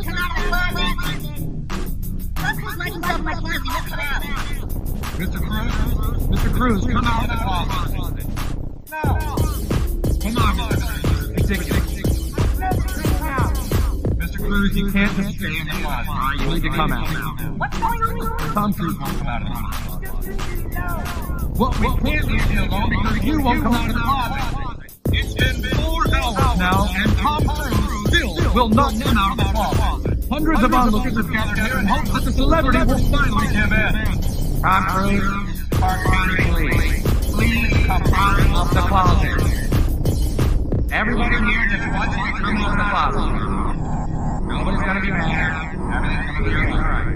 come out of the. Mr. Cruise, Mr. Cruise, come out of the closet. No. Come on, Mr. Cruise. You can't just stay in the closet. You need to come out. What's going on? Tom Cruise won't come out of the closet. Well, we can't leave you alone because you won't come out of the closet. It's been four hours now, and Tom Cruise will not come out of the closet. Hundreds of onlookers have gathered here in hopes that the celebrity will finally give in. Park County Police, please come out of the closet. Everybody here just wants you to come out of the closet. Nobody's gonna be mad. Everything's gonna be alright.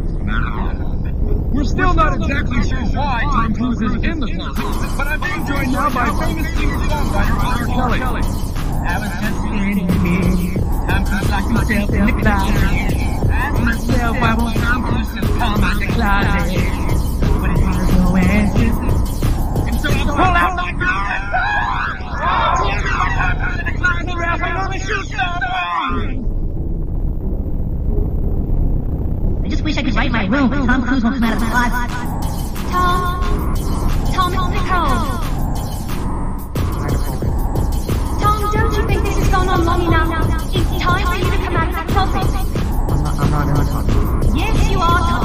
We're still not exactly sure why Tom Cruise is in the closet, but I'm being joined now by famous singer-songwriter R. Kelly. I was just standing Tom locked himself in the closet. Myself, why won't Tom Cruise just come out the closet? But it has no answers. I pull out my gun. Happened in the closet, else I'm gonna shoot someone. I just wish I could write my room, Tom Cruise won't come out of the closet. Tom? Tom, it's Nicole. Don't you think this has gone on long enough? It's time for you to come out of the closet. I'm not, I'm not in closet. Yes, you are, Tom.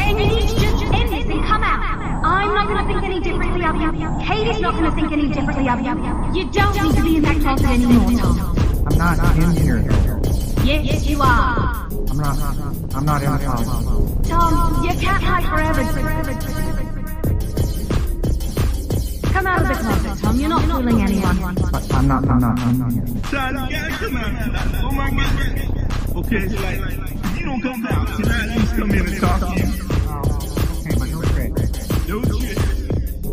And you need to just end this and come out. I'm not going to think any differently of you. Katie's not going to think any differently of you. You don't need to be in that closet anymore, Tom. I'm not in here. Yes, you are. I'm not, I'm not in the closet. Tom, you can't hide forever. Come out of the closet, Tom. You're not fooling anyone. But I'm not, I'm not, I'm not here. Charlie, you gotta come out. Oh my God. Okay, so like, if you don't come out, can I at least come in and talk to you? Oh, okay, but no trick. No shit.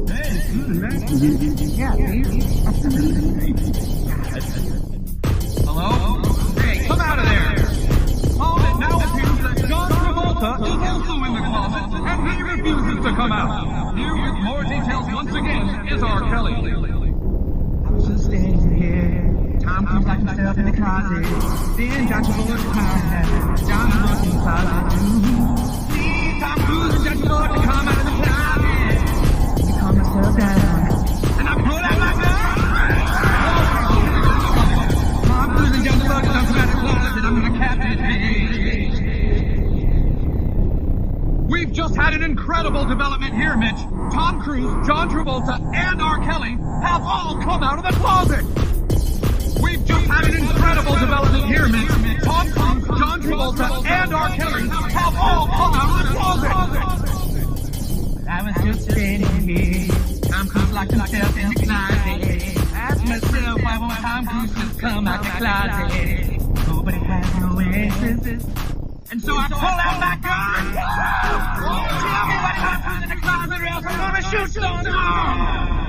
Hey, it's good, man. Yeah, Hello? Hey, come out of there! Oh, it now appears that John Travolta is also in the closet, and he refuses to come out. Here with more details once again is R. Kelly. I was just standing here. Tom Cruise locked himself in the closet. Then Travolta closet. John in the closet. See, Tom Cruise and John Travolta come out of the closet. I calm myself down. And I pull out my gun. Tom Cruise and John Travolta come out of the closet. I'm gonna. We've just had an incredible development here, Mitch. Tom Cruise, John Travolta, and R. Kelly have all come out of the closet. We've just had an incredible development here, Mitch. Tom Cruise, John Travolta, and R. Kelly have all come out of the closet. I was just standing here. Tom Cruise locked himself in the closet. Ask myself, why won't Tom Cruise just come out the closet? Nobody has no answers. And so I pull out my gun. Tell me what happens in the closet or else I'm gonna shoot someone.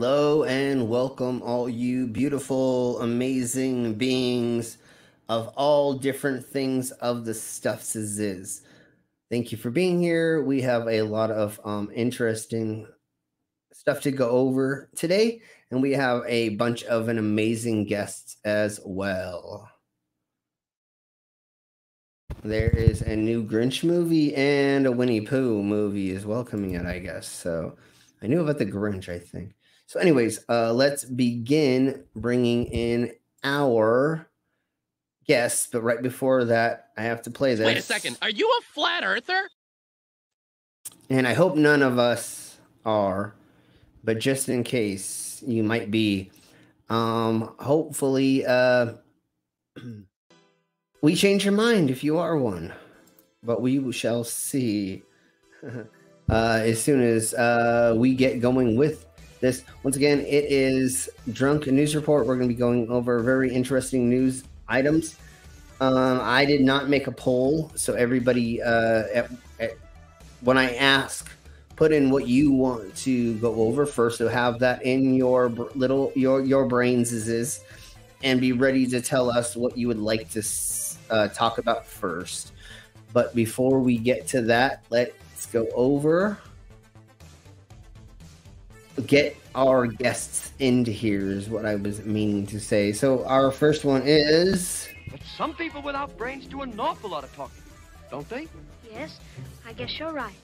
Hello and welcome, all you beautiful, amazing beings of all different things of the stuffs is. Thank you for being here. We have a lot of um, interesting stuff to go over today, and we have a bunch of an amazing guests as well. There is a new Grinch movie and a Winnie Pooh movie as well coming out, I guess. So I knew about the Grinch, I think. So, anyways, uh, let's begin bringing in our guests. But right before that, I have to play this. Wait a second. Are you a flat earther? And I hope none of us are, but just in case you might be, um, hopefully, uh, we change your mind if you are one, but we shall see. uh, as soon as uh, we get going with this. Once again, it is Drunk News Report. We're going to be going over very interesting news items. Um, I did not make a poll, so everybody, uh, at, at, when I ask, put in what you want to go over first. So have that in your little your your brains is, is and be ready to tell us what you would like to uh, talk about first. But before we get to that, let's go over get our guests into here is what I was meaning to say. So our first one is But some people without brains do an awful lot of talking, don't they? Yes, I guess you're right.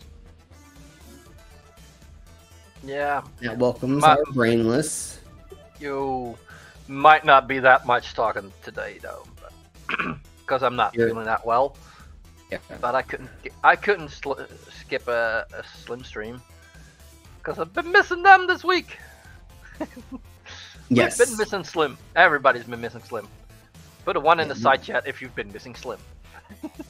Yeah, that welcomes My- our brainless. you might not be that much talking today though, because I'm not You're- feeling that well. Yeah. But I couldn't, I couldn't sl- skip a, a slim stream because I've been missing them this week. Yes. We've been missing Slim. Everybody's been missing Slim. Put a one in the side chat if you've been missing Slim.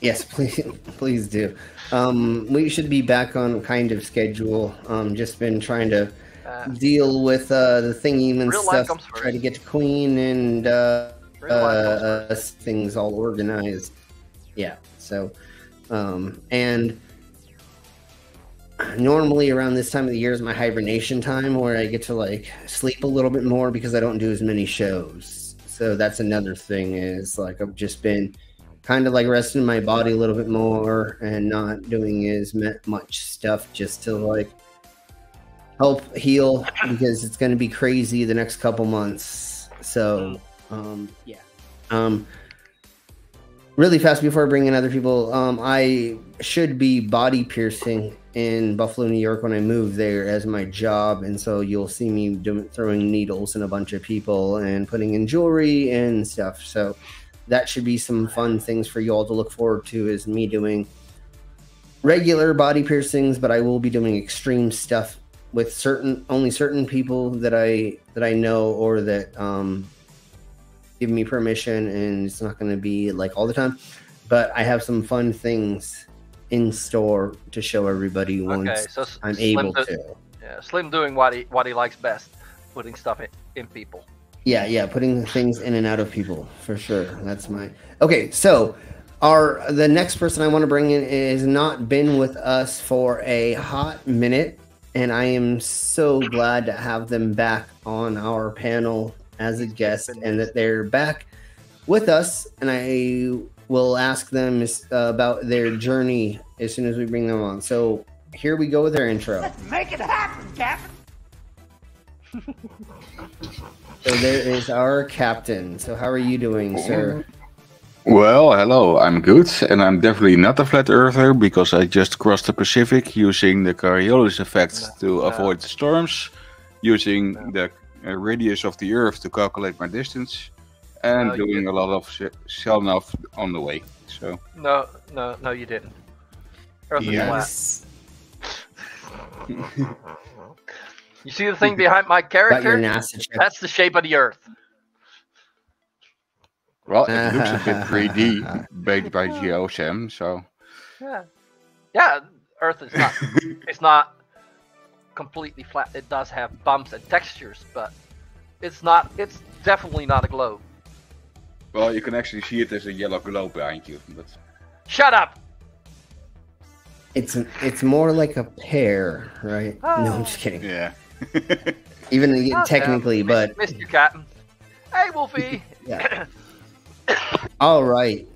Yes, please please do. Um we should be back on kind of schedule. Um just been trying to Uh, deal with uh the thingy and Real life stuff. Try to get to Queen and uh Real life comes uh, uh, things all organized. Yeah. So, um, and normally around this time of the year is my hibernation time where I get to like sleep a little bit more because I don't do as many shows. So that's another thing is like I've just been kind of like resting my body a little bit more and not doing as much stuff just to like help heal because it's going to be crazy the next couple months. So, um, yeah. Um, really fast before I bring in other people, um, I should be body piercing in Buffalo, New York when I move there as my job, and so you'll see me doing throwing needles in a bunch of people and putting in jewelry and stuff. So that should be some fun things for you all to look forward to. Is me doing regular body piercings, but I will be doing extreme stuff with certain only certain people that I that I know or that um give me permission and it's not going to be like all the time but I have some fun things in store to show everybody once Okay, so I'm Slim able do- to Yeah, Slim doing what he what he likes best, putting stuff in, in people. Yeah, yeah, putting things in and out of people for sure. That's my okay. So, our the next person I want to bring in is not been with us for a hot minute, and I am so glad to have them back on our panel as a guest, and that they're back with us. And I will ask them uh, about their journey as soon as we bring them on. So here we go with our intro. Let's Make it happen, Captain. So there is our captain. So how are you doing, sir? Well, hello, I'm good, and I'm definitely not a flat earther because I just crossed the Pacific using the Coriolis effect to avoid the storms, using the uh, radius of the Earth to calculate my distance, and No, doing a lot of sh- shell nav on the way. So, No, no, no, you didn't. Earth is flat. Yes. You see the thing behind my character? That's the shape of the Earth. well, it looks a bit 3D made by GeoSim, so Yeah. Yeah, Earth is not. it's not completely flat. It does have bumps and textures, but it's not. It's definitely not a globe. well, you can actually see it as a yellow globe behind you. But Shut up. It's it's more like a pear, right? No, I'm oh. just kidding. yeah, even Oh, yeah. technically, Miss- but missed you, Captain. Hey, Wolfie. yeah. All right.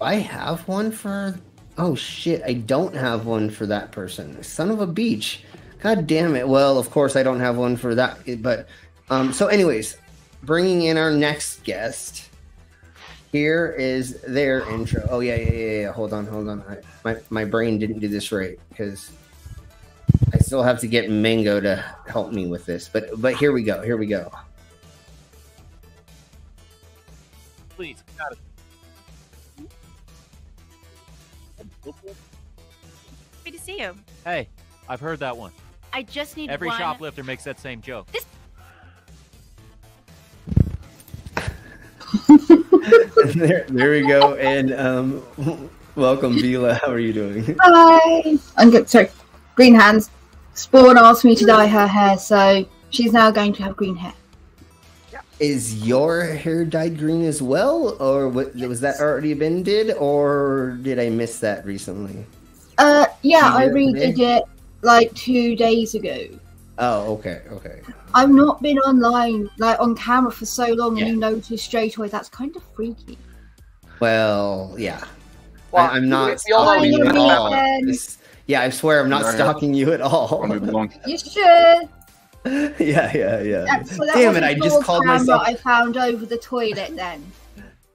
I have one for. Oh shit! I don't have one for that person. Son of a beach. God damn it. Well, of course I don't have one for that. But um. So, anyways, bringing in our next guest. Here is their intro. Oh yeah, yeah, yeah. yeah. Hold on, hold on. I, my my brain didn't do this right because I still have to get Mango to help me with this. But but here we go. Here we go. Please, Happy to see you. Hey, I've heard that one. I just need Every one. shoplifter makes that same joke. there, there we go. And um, welcome, Vila. How are you doing? Hi. I'm good. Sorry. Green hands. Spawn asked me to dye her hair, so she's now going to have green hair. Is your hair dyed green as well, or what, was that already been did, or did I miss that recently? Uh, yeah, I You did it redid it like two days ago. Oh, okay, okay. I've not been online, like on camera for so long, and you notice straight away that's kind of freaky. Well, yeah. Well, I, am not we all know stalking you you at all. This- yeah, I swear I'm not Yeah, yeah. stalking you at all. You should. yeah, yeah, yeah. That's, so that Damn it! I just called myself. I found over the toilet. Then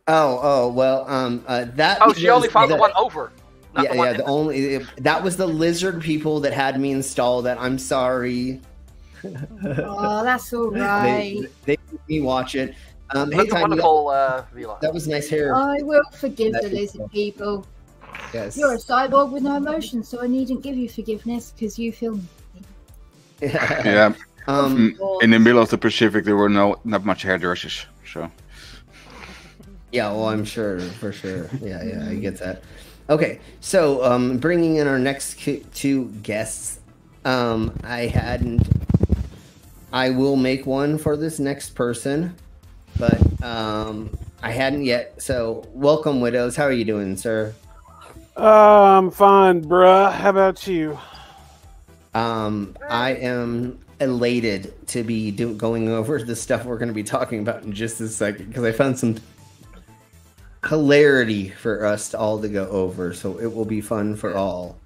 Oh, oh, well, um, uh, that. Oh, she only was found the the- one over. not yeah, the one yeah. The only that was the lizard people that had me install that. I'm sorry. oh, that's all right. They, they made me watch it. Um, hey, Look at Tiny, wonderful uh, that was nice hair. I will forgive That the lizard people. Yes. You're a cyborg with no emotions, so I needn't give you forgiveness because you feel me. Yeah. Um, Mm, in the middle of the Pacific, there were no not much hairdressers. So Yeah, well, I'm sure for sure. Yeah, yeah, I get that. Okay, so um, bringing in our next two guests, um, I hadn't. I will make one for this next person, but um, I hadn't yet. So, welcome, widows. How are you doing, sir? Uh, I'm fine, bruh. How about you? Um, I am elated to be do- going over the stuff we're going to be talking about in just a second because I found some hilarity for us to all to go over. So it will be fun for all.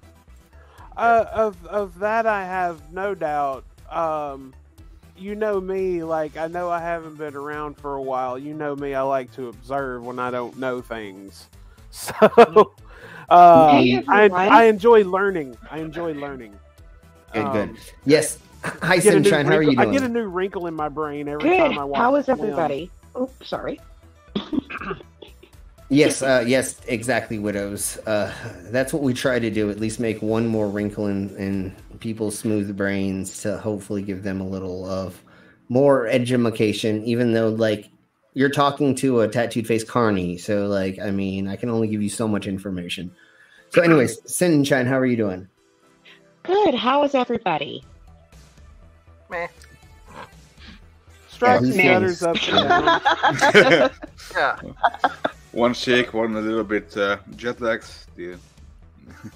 Uh, of of that, I have no doubt. Um, you know me, like I know I haven't been around for a while. You know me, I like to observe when I don't know things. So, uh, I. I enjoy learning. I enjoy learning. Good, Um, good. Yes. Hi, I get a new Sunshine. How are you wrinkle- doing? I get a new wrinkle in my brain every Good. time I watch. How is film. everybody? Oh, sorry. Yes, uh, yes, exactly, widows. Uh, that's what we try to do. At least make one more wrinkle in, in people's smooth brains to hopefully give them a little of more education. Even though, like, you're talking to a tattooed face carney, so like, I mean, I can only give you so much information. So, anyways, Sunshine, how are you doing? Good. How is everybody? Meh. Stripes Yeah, and who's up and. Yeah. one shake, one a little bit uh, jet lagged. The,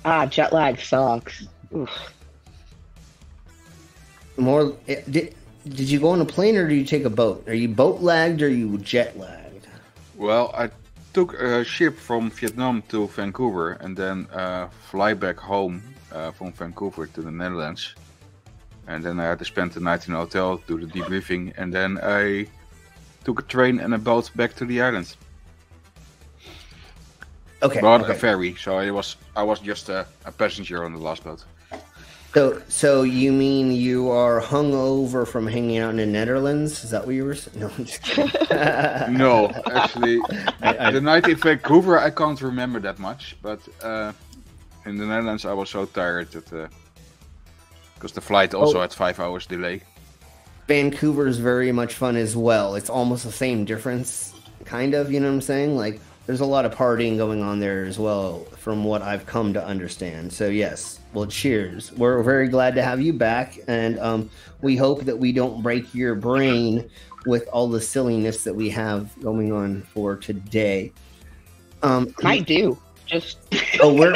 Ah, jet lag sucks. Oof. More, eh, did, did you go on a plane or do you take a boat? Are you boat lagged or are you jet lagged? well, I took a ship from Vietnam to Vancouver and then uh, fly back home uh, from Vancouver to the Netherlands. And then I had to spend the night in a hotel, do the debriefing, and then I took a train and a boat back to the islands. Okay. But okay. a ferry, so I was I was just a, a passenger on the last boat. So, so you mean you are hungover from hanging out in the Netherlands? Is that what you were saying? No, I'm just kidding. no, actually, I- I- the night in Vancouver I can't remember that much, but uh, in the Netherlands I was so tired that because the flight also Oh. had five hours delay. Vancouver is very much fun as well. It's almost the same difference, kind of. You know what I'm saying? Like, there's a lot of partying going on there as well, from what I've come to understand. So yes, well, cheers. We're very glad to have you back, and um, we hope that we don't break your brain with all the silliness that we have going on for today. Um, Might do. Just Oh, we're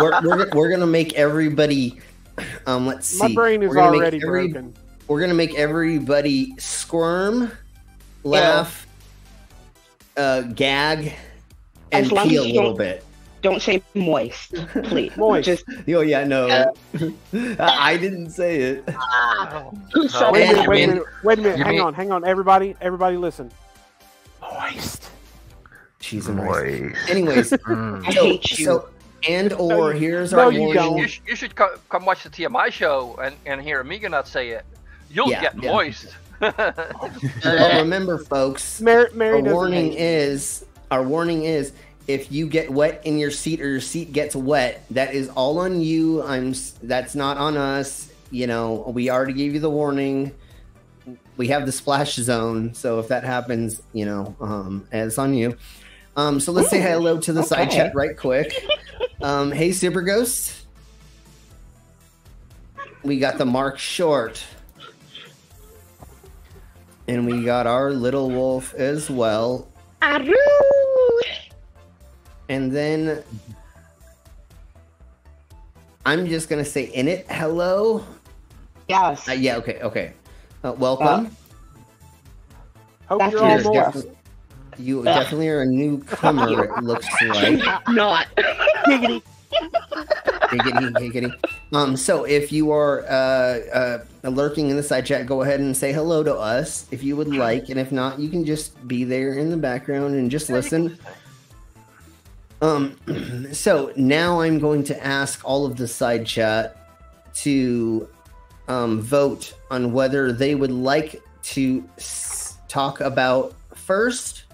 we're, we're, we're gonna make everybody. Um, let's see. My brain is We're gonna make already every- broken. we're gonna make everybody squirm, laugh, uh, gag, and pee a little bit. Don't say moist, please. Moist. Just Oh yeah, no, I didn't say it. who said Wait a And- minute, wait a minute, wait a minute. Hang mean- on, hang on. Everybody, everybody listen. Moist. Cheese and moist. Anyways, I so, hate you. so and or you- here's no, our you warning. don't. You, sh- you should co- come watch the TMI show and, and hear Amiga not say it. You'll Yeah, get yeah. moist. But remember, folks, Mary, Mary our warning hate. is our warning is if you get wet in your seat or your seat gets wet, that is all on you. I'm that's not on us. You know, we already gave you the warning. We have the splash zone, so if that happens, you know, um, it's on you. Um, so let's say hello to the side chat right quick. Um, hey, Super Ghost. We got the Mark Short. And we got our little wolf as well. Aroo! And then I'm just gonna say in it hello. Yes. Uh, yeah, okay, okay. Uh, welcome. Hope That's you're all yours, You're moist. defi- you definitely are a newcomer, it looks like. Not. Giggity. Giggity, giggity. Um, so if you are uh, uh, lurking in the side chat, go ahead and say hello to us if you would like, and if not, you can just be there in the background and just listen. Um, so now I'm going to ask all of the side chat to um, vote on whether they would like to s- talk about first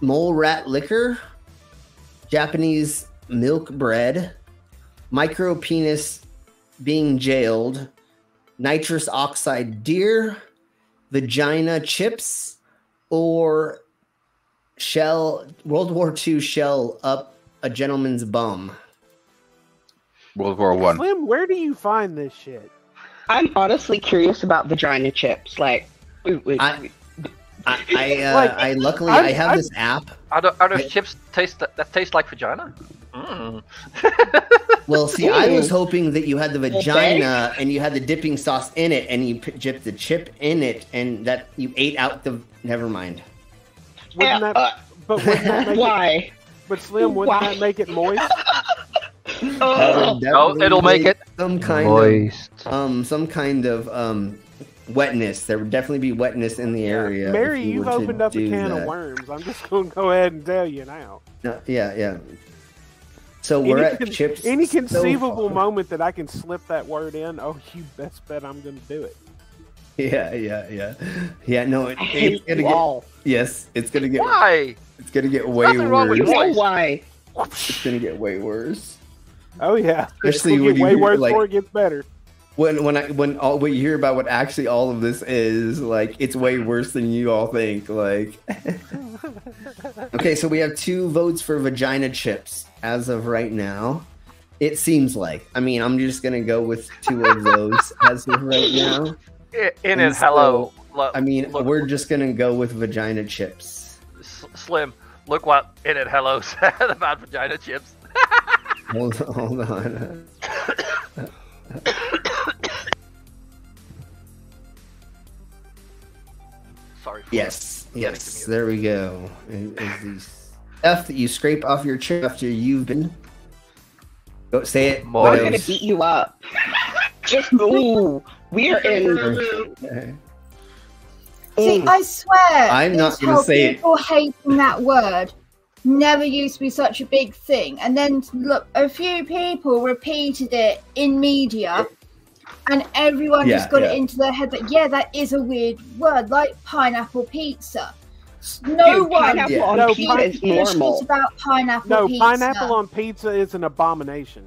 mole rat liquor, Japanese milk bread, micro penis being jailed, nitrous oxide deer, vagina chips, or shell World War II shell up a gentleman's bum. World War One. Slim, where do you find this shit? I'm honestly curious about vagina chips. Like, ooh, ooh, I- I I, uh, Like, I luckily I'm- i have I'm- this app. Are, the, are those I- chips taste that, that taste like vagina? Mm. Well, see, I was hoping that you had the vagina and you had the dipping sauce in it, and you p- dipped the chip in it, and that you ate out the. Never mind. Wouldn't Uh, that, but wouldn't that make it, why? but Slim, wouldn't Why? that make it moist? That would Oh, it'll make it some kind Moist. of um some kind of um wetness. There would definitely be wetness in the area. Mary, you you've opened up a can that. of worms. I'm just going to go ahead and tell you now. No, yeah, yeah. So we're any, at chips. any conceivable far. moment that I can slip that word in, oh, you best bet I'm going to do it. Yeah, yeah, yeah, yeah. No, it, I it's gonna you get. all. Yes, it's gonna get. Why? It's gonna get way Nothing wrong with worse. You know why? It's gonna get way worse. Oh yeah, Especially It'll when get you way worse like- before it gets better. When when I when all when you hear about what actually all of this is, like it's way worse than you all think. Like, okay, so we have two votes for vagina chips as of right now. It seems like. I mean, I'm just gonna go with two of those as of right now. I- In And it, hello. Lo- I mean, look, we're just gonna go with vagina chips. Slim, look what In it, hello said about vagina chips. Hold, hold on. Sorry. For Yes, Getting yes. There we go. Is is the stuff that you scrape off your chip after you've been. Go say it. More. I'm what gonna beat you up. Just ooh, we are in. Okay. See, I swear, I'm not this gonna whole say it. people hating that word never used to be such a big thing, and then look, a few people repeated it in media, and everyone Yeah, just got yeah. it into their head that yeah, that is a weird word, like pineapple pizza. No Dude, one pineapple Yeah. on No, pizza is gives a shit normal. about pineapple No, pizza. pineapple on pizza is an abomination.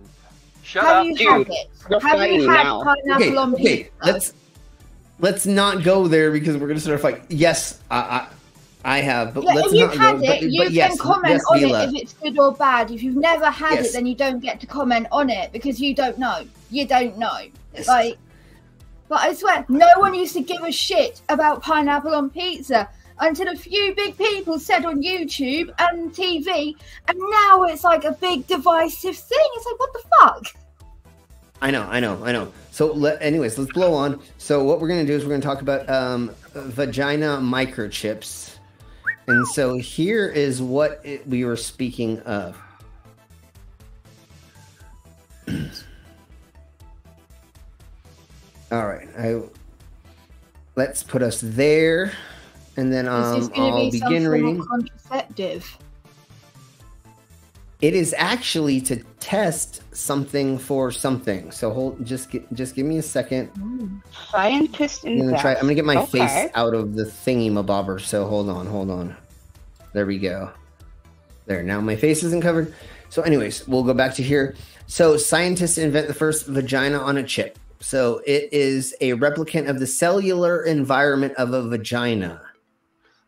Shut Have up. you Dude, had it? Have you had now. pineapple Okay, on okay. pizza? Let's let's not go there because we're gonna start a fight. Yes, I I, I have, but Yeah, let's if you've not had go. it, But, you but can yes, comment yes, on Vila. it if it's good or bad. If you've never had Yes. it, then you don't get to comment on it because you don't know. You don't know. Like, but I swear, no one used to give a shit about pineapple on pizza until a few big people said on YouTube and TV, and now it's like a big divisive thing. It's like, what the fuck? I know, I know, I know. So, le- anyways, let's blow on. So, what we're gonna do is we're gonna talk about um, vagina microchips, and so here is what it, we were speaking of. All right, I let's put us there, and then um, this going to I'll be begin reading. contraceptive? It is actually to test something for something. So hold, just gi- just give me a second. Scientist I'm gonna try. I'm gonna get my Okay. face out of the thingy mabobber. So hold on, hold on. There we go. There. Now my face isn't covered. So, anyways, we'll go back to here. So, scientists invent the first vagina on a chip. So, it is a replicant of the cellular environment of a vagina.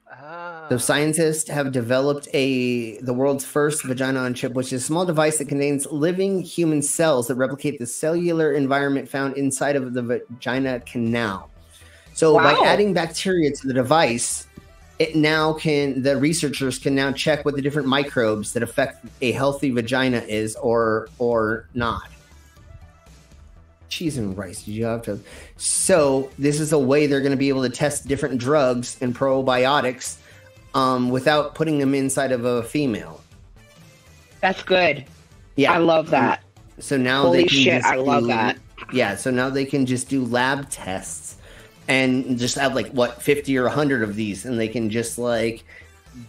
Ah. So scientists have developed a the world's first vagina on chip, which is a small device that contains living human cells that replicate the cellular environment found inside of the vagina canal. So Wow. by adding bacteria to the device, it now can the researchers can now check what the different microbes that affect a healthy vagina is or or not. Cheese and rice. Did you have to? So this is a way they're going to be able to test different drugs and probiotics um, without putting them inside of a female. That's good. Yeah, I love that. So now Holy they can shit, I love do- that. Yeah, so now they can just do lab tests and just have like what fifty or hundred of these, and they can just like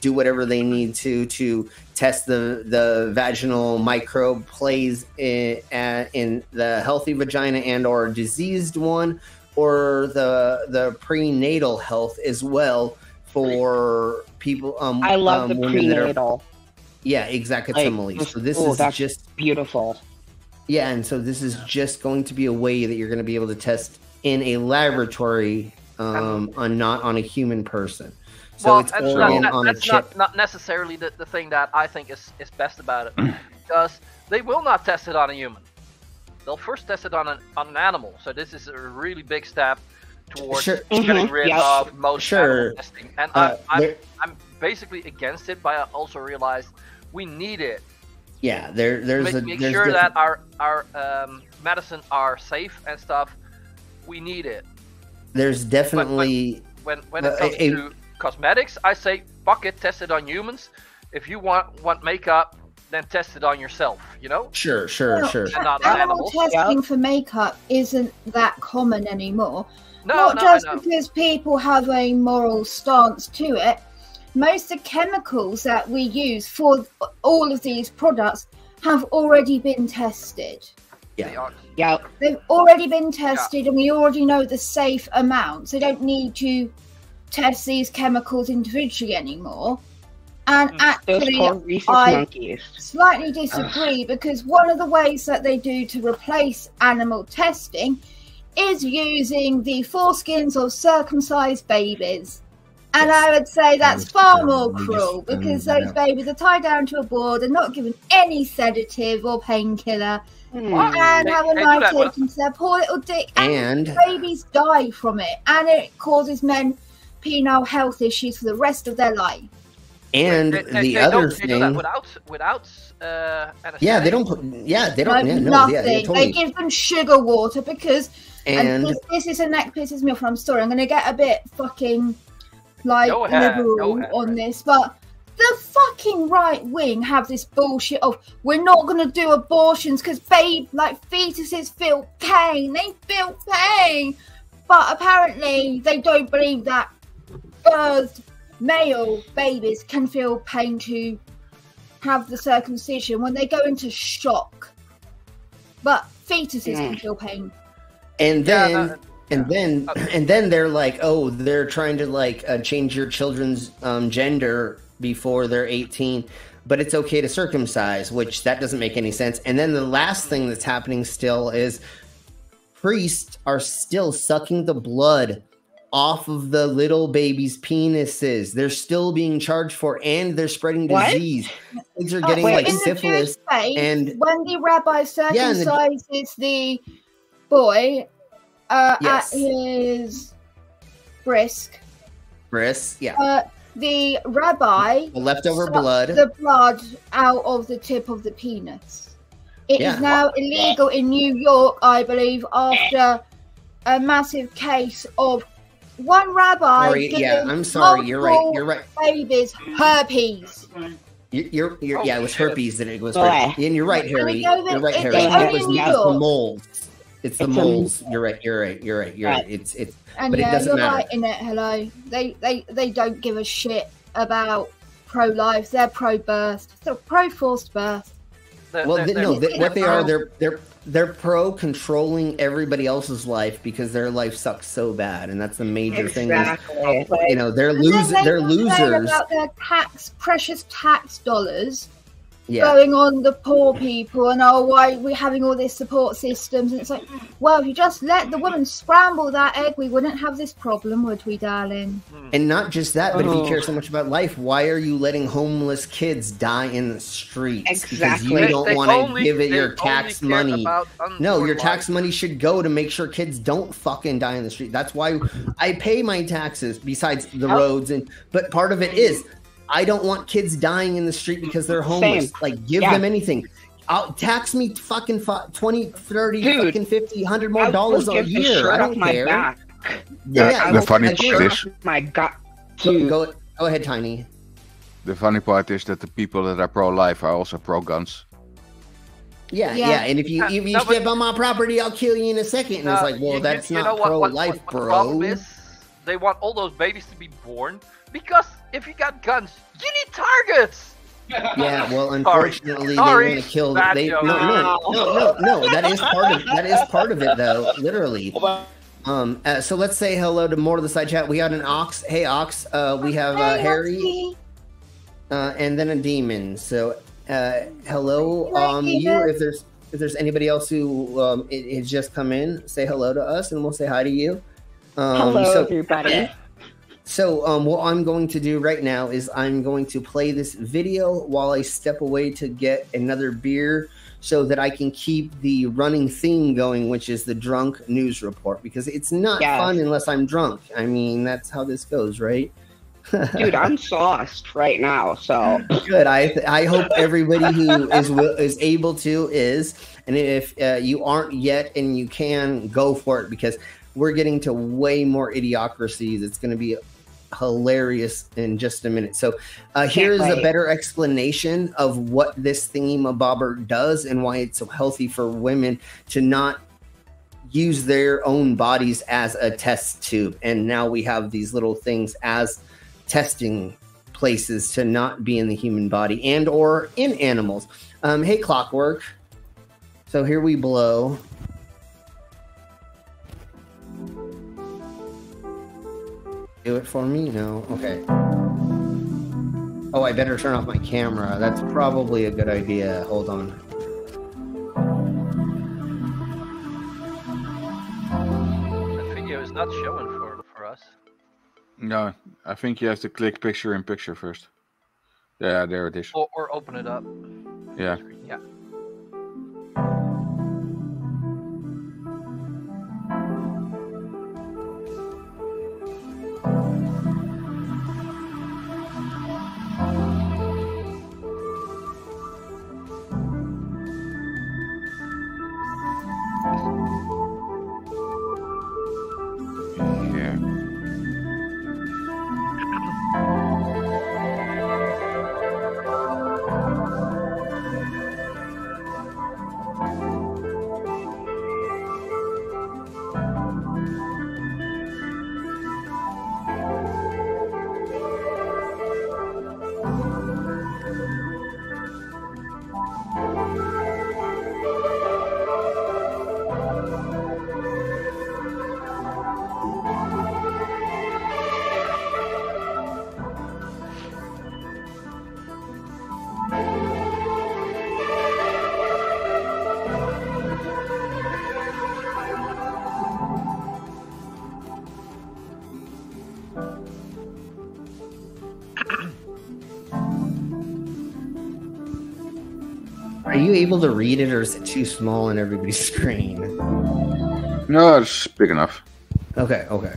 do whatever they need to to test the the vaginal microbe plays in, uh, in the healthy vagina and or diseased one, or the the prenatal health as well for people. Um, I love um, the women that are- prenatal. yeah, exactly. Like, so this oh, is just beautiful. yeah, and so this is just going to be a way that you're going to be able to test in a laboratory, um, on not on a human person. So well, it's that's, all not, in that- on a chip. not, not necessarily the, the thing that I think is, is best about it, because they will not test it on a human. They'll first test it on an on an animal. So this is a really big step towards Sure. getting Mhm. rid Yep. of most Sure. animal testing. And Uh, I, I'm, I'm basically against it, but I also realize we need it. Yeah, there there's make a make there's sure different- that our our um, medicine are safe and stuff. We need it. there's definitely When when Uh, it comes a- to cosmetics, I say fuck it, test it on humans. If you want want makeup, then test it on yourself. You know. sure sure Well, sure. Not Animal animals. testing for makeup isn't that common anymore. No, Not no, just I know. because people have a moral stance to it. Most of the chemicals that we use for all of these products have already been tested. Yeah. Yeah. They've already been tested, and we already know the safe amounts. They don't need to test these chemicals individually anymore. And Those actually, I monkeys. slightly disagree because one of the ways that they do to replace animal testing is using the foreskins of circumcised babies. And I would say that's far more cruel because those babies are tied down to a board and not given any sedative or painkiller and They- have a knife taken to their poor little dick. And, And- babies die from it. And it causes men penile health issues for the rest of their life. And They- they- the they other don't- they do that thing, without without uh, yeah, they don't put, yeah, they don't, Like yeah, no, nothing. yeah, yeah, They give them sugar water because, and, And- this, this is a neck pisses me off. I'm sorry, I'm going to get a bit fucking like Go ahead, liberal go ahead, on this, but the fucking right wing have this bullshit of we're not going to do abortions because babe, like fetuses feel pain. They feel pain, but apparently they don't believe that birthed male babies can feel pain to have the circumcision when they go into shock. But fetuses can Mm. feel pain. and Yeah, then that- and then and then they're like oh they're trying to like uh, change your children's um, gender before they're 18 but it's okay to circumcise which that doesn't make any sense and then the last thing that's happening still is priests are still sucking the blood off of the little babies penises they're still being charged for and they're spreading What? disease kids are Uh, getting wait, like syphilis faith, and when the rabbi Yeah, the- circumcises the boy uh, Yes. at his brisk, brisk, yeah uh, the rabbi the leftover blood the blood out of the tip of the penis. It is Yeah. now illegal in New York, I believe, after a massive case of one rabbi. Sorry, yeah, I'm sorry, you're right, you're right. Babies herpes. You- You're, you're, yeah, it was herpes that it was. Yeah. For, and you're right, Harry. it goes You're right, it- Harry. it It was not the moles. It's the It's a- moles. You're right. You're right. You're right. You're right. It's it's. And but it doesn't you're matter. right in it. Hello, they they they don't give a shit about pro-life. They're pro-birth. They're pro-forced birth. Well, th- no, th- what they are, they're they're they're pro controlling everybody else's life because their life sucks so bad, and that's the major thing. is, you know, they're losing. they They're losers. about their tax, precious tax dollars Yeah. going on the poor people, and oh, why we're having all these support systems, and it's like, well, if you just let the woman scramble that egg, we wouldn't have this problem, would we, darling? And not just that, but if you Oh. care so much about life, why are you letting homeless kids die in the streets? Because Exactly. you don't want to give it your tax money. about No, your unborn tax money should go to make sure kids don't fucking die in the street. That's why I pay my taxes besides the How- roads and but part of it is I don't want kids dying in the street because they're homeless. Same. Like give Yeah. them anything. I'll tax me fucking fi- 20, 30, Dude, fucking 50, 100 I more will dollars a year. I off don't my care. back. The- Yeah, the funny part is- My God. Go, go, go ahead, Tiny. The funny part is that the people that are pro-life are also pro-guns. Yeah, Yeah. yeah, and if you Uh, if you no, step on my property, I'll kill you in a second. And No, it's like, well, you- you- that's you not know what- pro-life, what- what the bro. problem is? They want all those babies to be born because if you got guns, you need targets. Yeah, well, unfortunately, Sorry. they want to kill. Bad They no, no, no, no, no. That is part of that is part of it, though. Literally. Um. uh, so let's say hello to more of the side chat. We got an ox. Hey, ox. Uh, we have uh, Harry. Uh, and then a demon. So, uh, hello, um, you. If there's if there's anybody else who um it, has just come in, say hello to us, and we'll say hi to you. Um, Hello, so- everybody. So, um, what I'm going to do right now is I'm going to play this video while I step away to get another beer so that I can keep the running theme going, which is the drunk news report, because it's not Yes. fun unless I'm drunk. I mean, that's how this goes, right? Dude, I'm sauced right now, so. Good. I I hope everybody who is is able to is, and if uh, you aren't yet and you can go for it because we're getting to way more idiocracies. It's going to be hilarious in just a minute. So uh, here's a better explanation of what this thingy thingamabobber does and why it's so healthy for women to not use their own bodies as a test tube. And now we have these little things as testing places to not be in the human body and or in animals. Um, hey, clockwork. So here we blow. Do it for me? No. Okay. Oh, I better turn off my camera. That's probably a good idea. Hold on. The video is not showing for for us. No, I think you have to click picture in picture first. Yeah, there it is. Or, or open it up. Yeah. Yeah. Yeah. You able to read it or is it too small on everybody's screen? No, it's big enough. Okay, okay.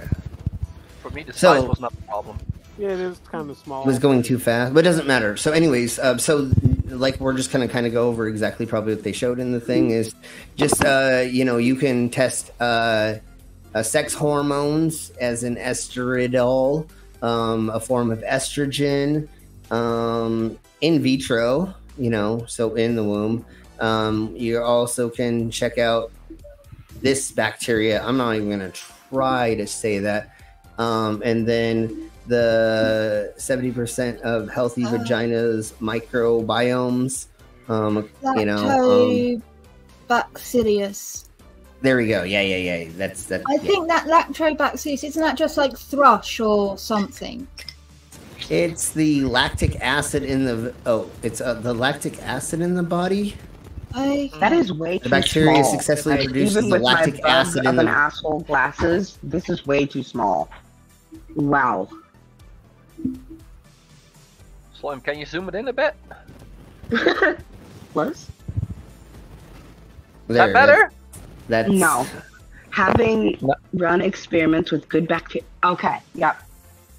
For me, the So- size was not the problem. Yeah, it is kind of small. It was going too fast, but it doesn't matter. So, anyways, uh, so like we're just gonna kind of go over exactly probably what they showed in the thing is just uh, you know you can test uh, uh, sex hormones as an estradiol, um, a form of estrogen, um, in vitro. You know, so in the womb. Um, you also can check out this bacteria. I'm not even gonna try to say that. Um, and then the 70% of healthy Uh. vaginas microbiomes. Um, you know, um, Lactobacillus. there we go. Yeah, yeah, yeah. That's that. I yeah. think that lactobacillus isn't that just like thrush or something? It's the lactic acid in the oh, it's uh, the lactic acid in the body. I That is way The too bacteria small. successfully Like, produces even the with my lactic bug acid of in an the- asshole glasses. This is way too small. Wow. Slim, can you zoom it in a bit? Close. There, that better? That's No. Having run experiments with good bacteria. Okay. Yep.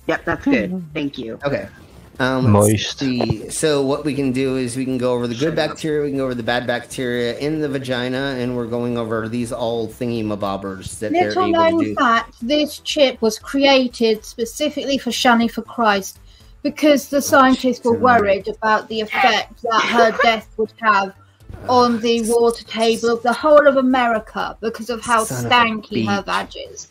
Yep. That's good. Thank you. Okay. Um, Moist. The, so what we can do is we can go over the good bacteria, we can go over the bad bacteria in the vagina, and we're going over these all thingy mabobbers that they're Little able to known do. fact: this chip was created specifically for Shani for Christ because the scientists were worried about the effect that her death would have on the water table of the whole of America because of how Son of a stanky her beach. vag is.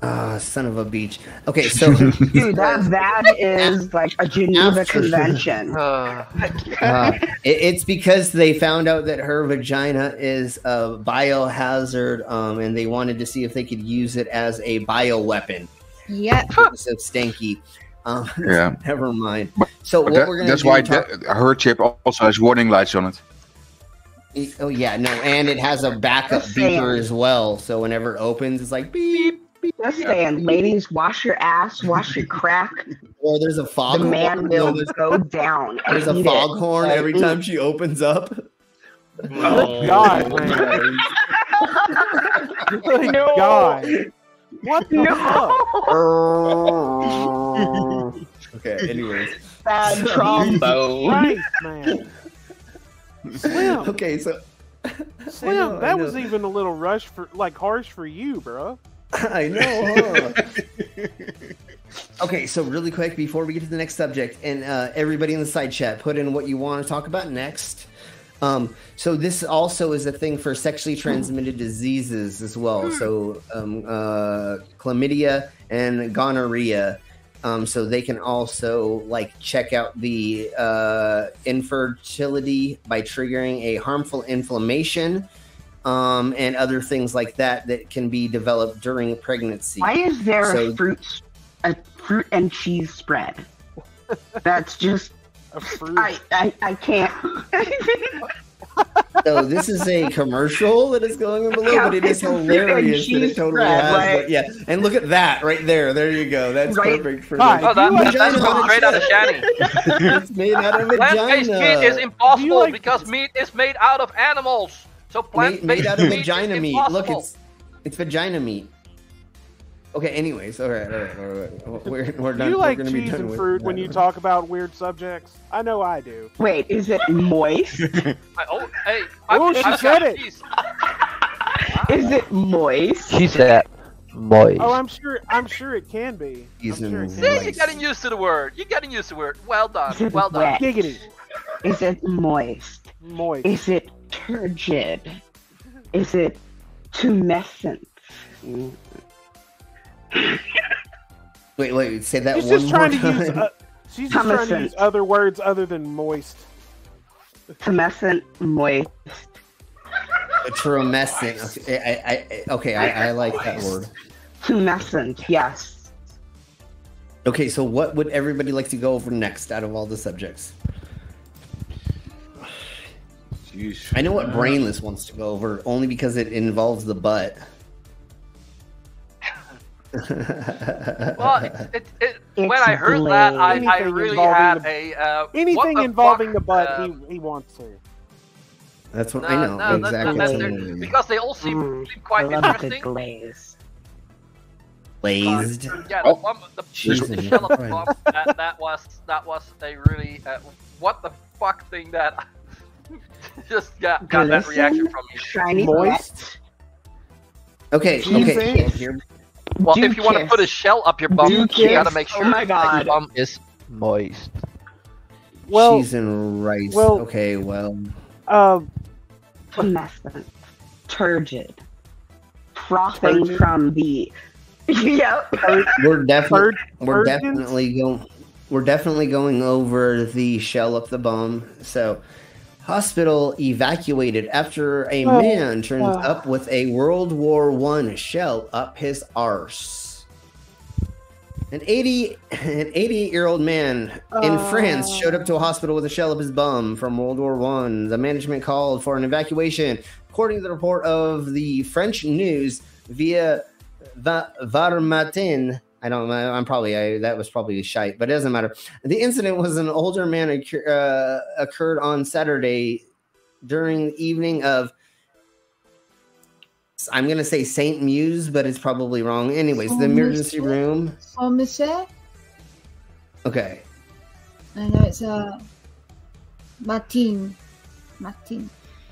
Ah, son of a beach. Okay, so Dude, that that is like a Geneva After- Convention. Uh, Uh, it- it's because they found out that her vagina is a biohazard, um, and they wanted to see if they could use it as a bioweapon. Yep. It was so stanky. Um, Yeah. Never mind. So But what that- we're gonna that's do? why talk- that- her chip also has warning lights on it. Oh yeah, no, and it has a backup Just beeper as well. So whenever it opens, it's like beep. Just saying, ladies, wash your ass, wash your crack. Or there's a fog. The fog. man horn. will go down. there's a eat fog it. horn every Like, time she mm. opens up. Oh, Good God, man. Good No. God. What the No. fuck? Okay. Anyways. Bad trombone. Christ, man. Slim, Okay, so Slim, know, that was even a little rush for like harsh for you, bro. I know. Huh? okay, so really quick before we get to the next subject, and uh, everybody in the side chat, put in what you want to talk about next. Um, so this also is a thing for sexually transmitted diseases as well. So um, uh, chlamydia and gonorrhea. Um, so they can also like check out the uh, infertility by triggering a harmful inflammation um, and other things like that that can be developed during pregnancy. Why is there So- a fruit a fruit and cheese spread? That's just A fruit. I I, I can't. So this is a commercial that is going on below, but it is It's a fruit and hilarious that it cheese totally spread, has. right? But yeah, and look at that right there. There you go. That's Right. perfect for Hi. oh, that, you that's from straight out of Shani. it's made out of Plant-based vagina. meat is impossible like- because meat is made out of animals. So made, plant-based made out of meat vagina is meat. Look, it's it's vagina meat. Okay. Anyways, all right, all right, all right. We're, we're done. you we're like gonna be cheese done and with fruit when you talk about weird subjects. I know I do. Wait, is it moist? I, oh, hey, Oh, she I've said it. is it. cheese. Is it moist? She said moist. Oh, I'm sure. I'm sure it can be. I'm Cheese sure it See, you're getting used to the word. You're getting used to the word. Well done. Well done. Wet. Giggity. Is it moist? Moist. Is it turgid? Is it tumescent? Wait, wait. Say that She's one just more trying to time. use. Uh, she's just trying to use other words other than moist. Tumescent, moist. Tumescent. Okay, I, I, I, okay, I, I like that word. Tumescent, yes. Okay, so what would everybody like to go over next out of all the subjects? Jeez. I know what brainless wants to go over, only because it involves the butt. Well, it, it, it, when It's I heard that, I, I really involving had the- a uh, Anything the involving fuck, the butt, uh, he, he wants to. That's what no, I know no, exactly. not what because they all seem, Mm, seem quite love a good interesting. glaze. Glazed. Yeah, Oh. the, plum, the, Jesus the shell of the Christ. that, that was that was a really uh, what the fuck thing that just got, got that reaction from you. Shiny Moist? Okay, Do you okay. Here, Well, Do if you want to put a shell up your bum, Do you kiss. gotta make Oh sure my that your bum is Moist. Well, cheese and rice. well- okay, well, uh, tumescent, turgid, frothing Turgid? from the. yep. we're definitely Turd- we're definitely going we're definitely going over the shell up the bum. So, hospital evacuated after a Oh, man turns oh. up with a World War One shell up his arse. An 80 an 88 year old man in Oh. France showed up to a hospital with a shell up his bum from World War One. The management called for an evacuation, according to the report of the French news via Va- Var-Matin. I don't know. I'm probably I, that was probably shite, but it doesn't matter. The incident was an older man occur, uh, occurred on Saturday during the evening of. I'm gonna say Saint Muse, but it's probably wrong. Anyways, the emergency room. Commissaire? Okay, I know it's uh, Martin. Martin.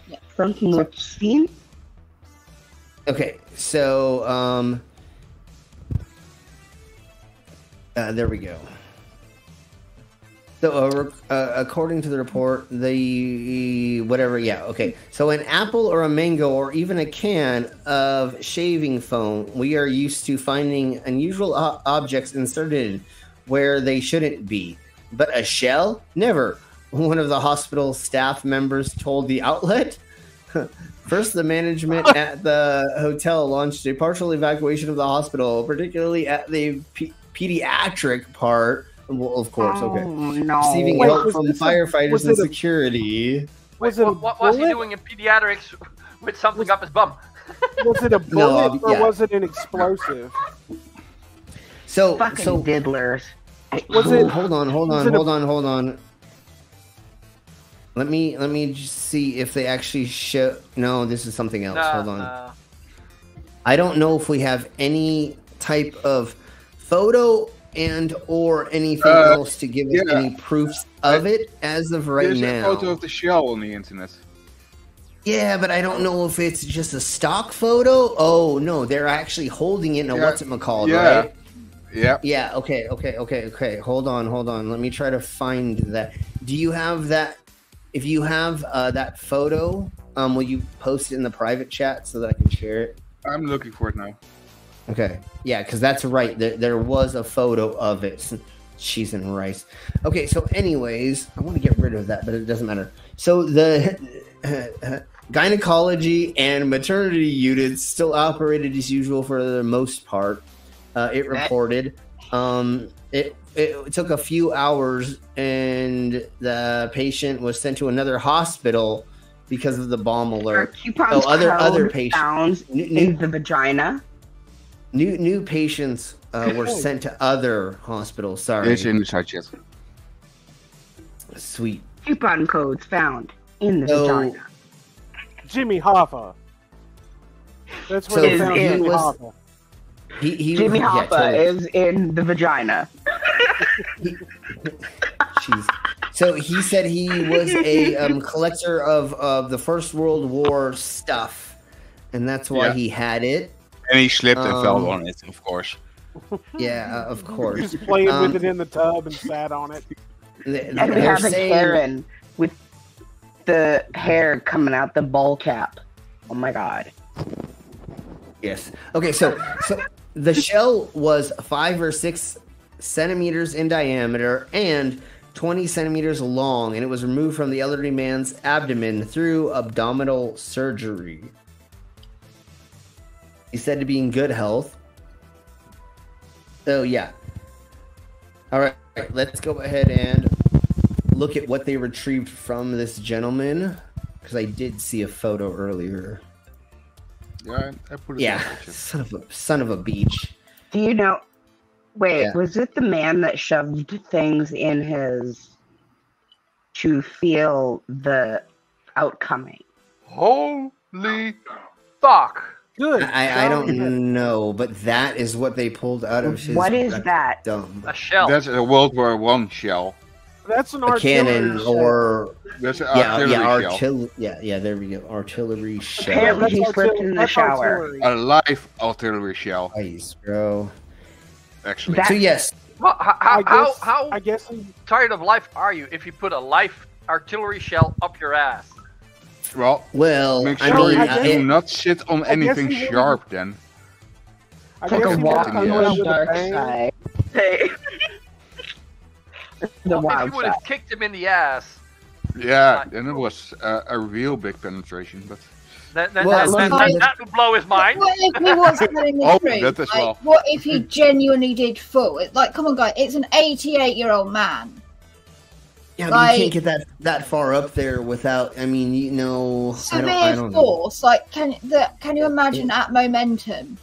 Yeah. Something which? Okay, so um uh, there we go. So, uh, uh, according to the report, the whatever, yeah, okay. So, an apple or a mango or even a can of shaving foam, we are used to finding unusual o- objects inserted where they shouldn't be. But a shell? Never. One of the hospital staff members told the outlet. First, the management at the hotel launched a partial evacuation of the hospital, particularly at the pe- pediatric part. Well, of course, okay. Oh, no. Receiving Wait, help from this a- firefighters was and it a- security. was it What, what was he doing in pediatrics with something up his bum? Was it a No, bullet um, or yeah. was it an explosive? So, Fucking so diddlers. Was hold, it- hold on, hold was on, it a- hold on, hold on. Let me let me just see if they actually show. No, this is something else. Nah, hold on. nah. I don't know if we have any type of photo and or anything Uh, else to give us yeah. any proofs of it as of right There's now. a photo of the shell on the internet. Yeah, but I don't know if it's just a stock photo. Oh no, they're actually holding it in a Yeah, what's it called, yeah. right? Yeah. Yeah. Okay. Okay. Okay. Okay. Hold on. Hold on. Let me try to find that. Do you have that? If you have uh, that photo, um, will you post it in the private chat so that I can share it? I'm looking for it now. Okay. Yeah, because that's right. There, there was a photo of it. Cheese and rice. Okay. So, anyways, I want to get rid of that, but it doesn't matter. So the gynecology and maternity units still operated as usual for the most part. Uh, it reported. Um, it it took a few hours, and the patient was sent to another hospital because of the bomb alert. So other other patients, found in the vagina. New new patients uh, were sent to other hospitals. Sorry, It's in the side chat. sweet. Coupon codes found in the So- vagina. Jimmy Hoffa. That's where So they found he Jimmy was- Hoffa. He, he Jimmy yeah, Hoffa totally. is in the vagina. Jeez. So he said he was a um, collector of, of the First World War stuff, and that's why Yeah. he had it. And he slipped and fell Um, on it, of course. Yeah, uh, of course. Just playing Um, with it in the tub and sat on it. They- And they're having saying- Karen with the hair coming out the ball cap. Oh my god. Yes. Okay, so so the shell was five or six centimeters in diameter and 20 centimeters long, and it was removed from the elderly man's abdomen through abdominal surgery. He's said to be in good health. So yeah. All right, let's go ahead and look at what they retrieved from this gentleman because I did see a photo earlier. Yeah, I I put it Yeah, in the chat. son of a son of a beach. Do you know wait, Yeah. was it the man that shoved things in his to feel the outcoming? Holy fuck! Good. I, I don't know, but that is what they pulled out of his. What is that? Dumb. A shell. That's a World War One shell. That's an a artillery cannon shell. or That's an yeah, artillery yeah, shell. artillery. Yeah, yeah. There we go. Artillery shell. Apparently he slipped in the shower. artillery. A live artillery shell, Nice, bro. actually. That- So yes, Well, how, I how, how, how I guess tired of life are you if you put a life artillery shell up your ass? Well, well, make I sure mean, you I do I- not sit on I anything he wouldn't- sharp then. I Take guess a walk on yes. through it the dark side. Hey. the Well, if wild you would have kicked him in the ass, Yeah, then it was uh, a real big penetration, but then, then, Well, then, as that, that would blow his mind. What if he was telling the Oh, truth? like, well. What if he genuinely did full? It- Like, come on, guys, it's an 88 year old man. Yeah, but you can't get that that far up there without. I mean, you know, I don't, I Severe don't know. force. Like, can the can you imagine that momentum?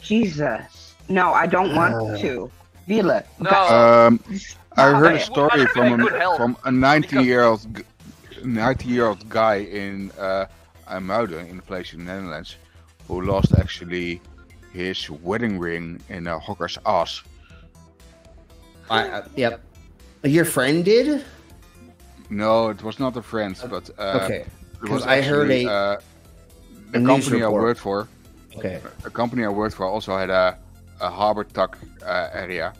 Jesus. No, I don't want Uh. to. Vila. No. um, I heard a story from a health, from a 90 year old 90 year old guy in uh, IJmuiden in a place in the Netherlands who lost actually his wedding ring in a hawker's ass. I, I, yep. Your friend did? No, it was not a friend, but uh, Okay. it 'Cause was I heard a- uh, the a news company I worked for. Okay. A company I worked for also had a, a harbor tuck uh, area,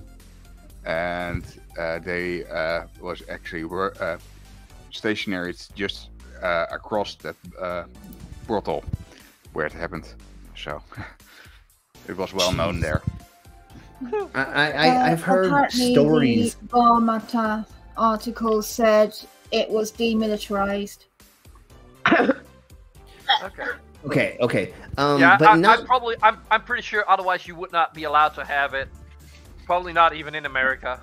and uh, they uh, was actually were uh, stationary it's just uh, across that uh, brothel where it happened. So it was well known there. I, I, I I've Uh, heard apparently stories. The Varmata article said it was demilitarized. Okay. Okay, okay. Um, yeah, but I, not. I'm probably. I'm. I'm pretty sure. Otherwise, you would not be allowed to have it. Probably not even in America.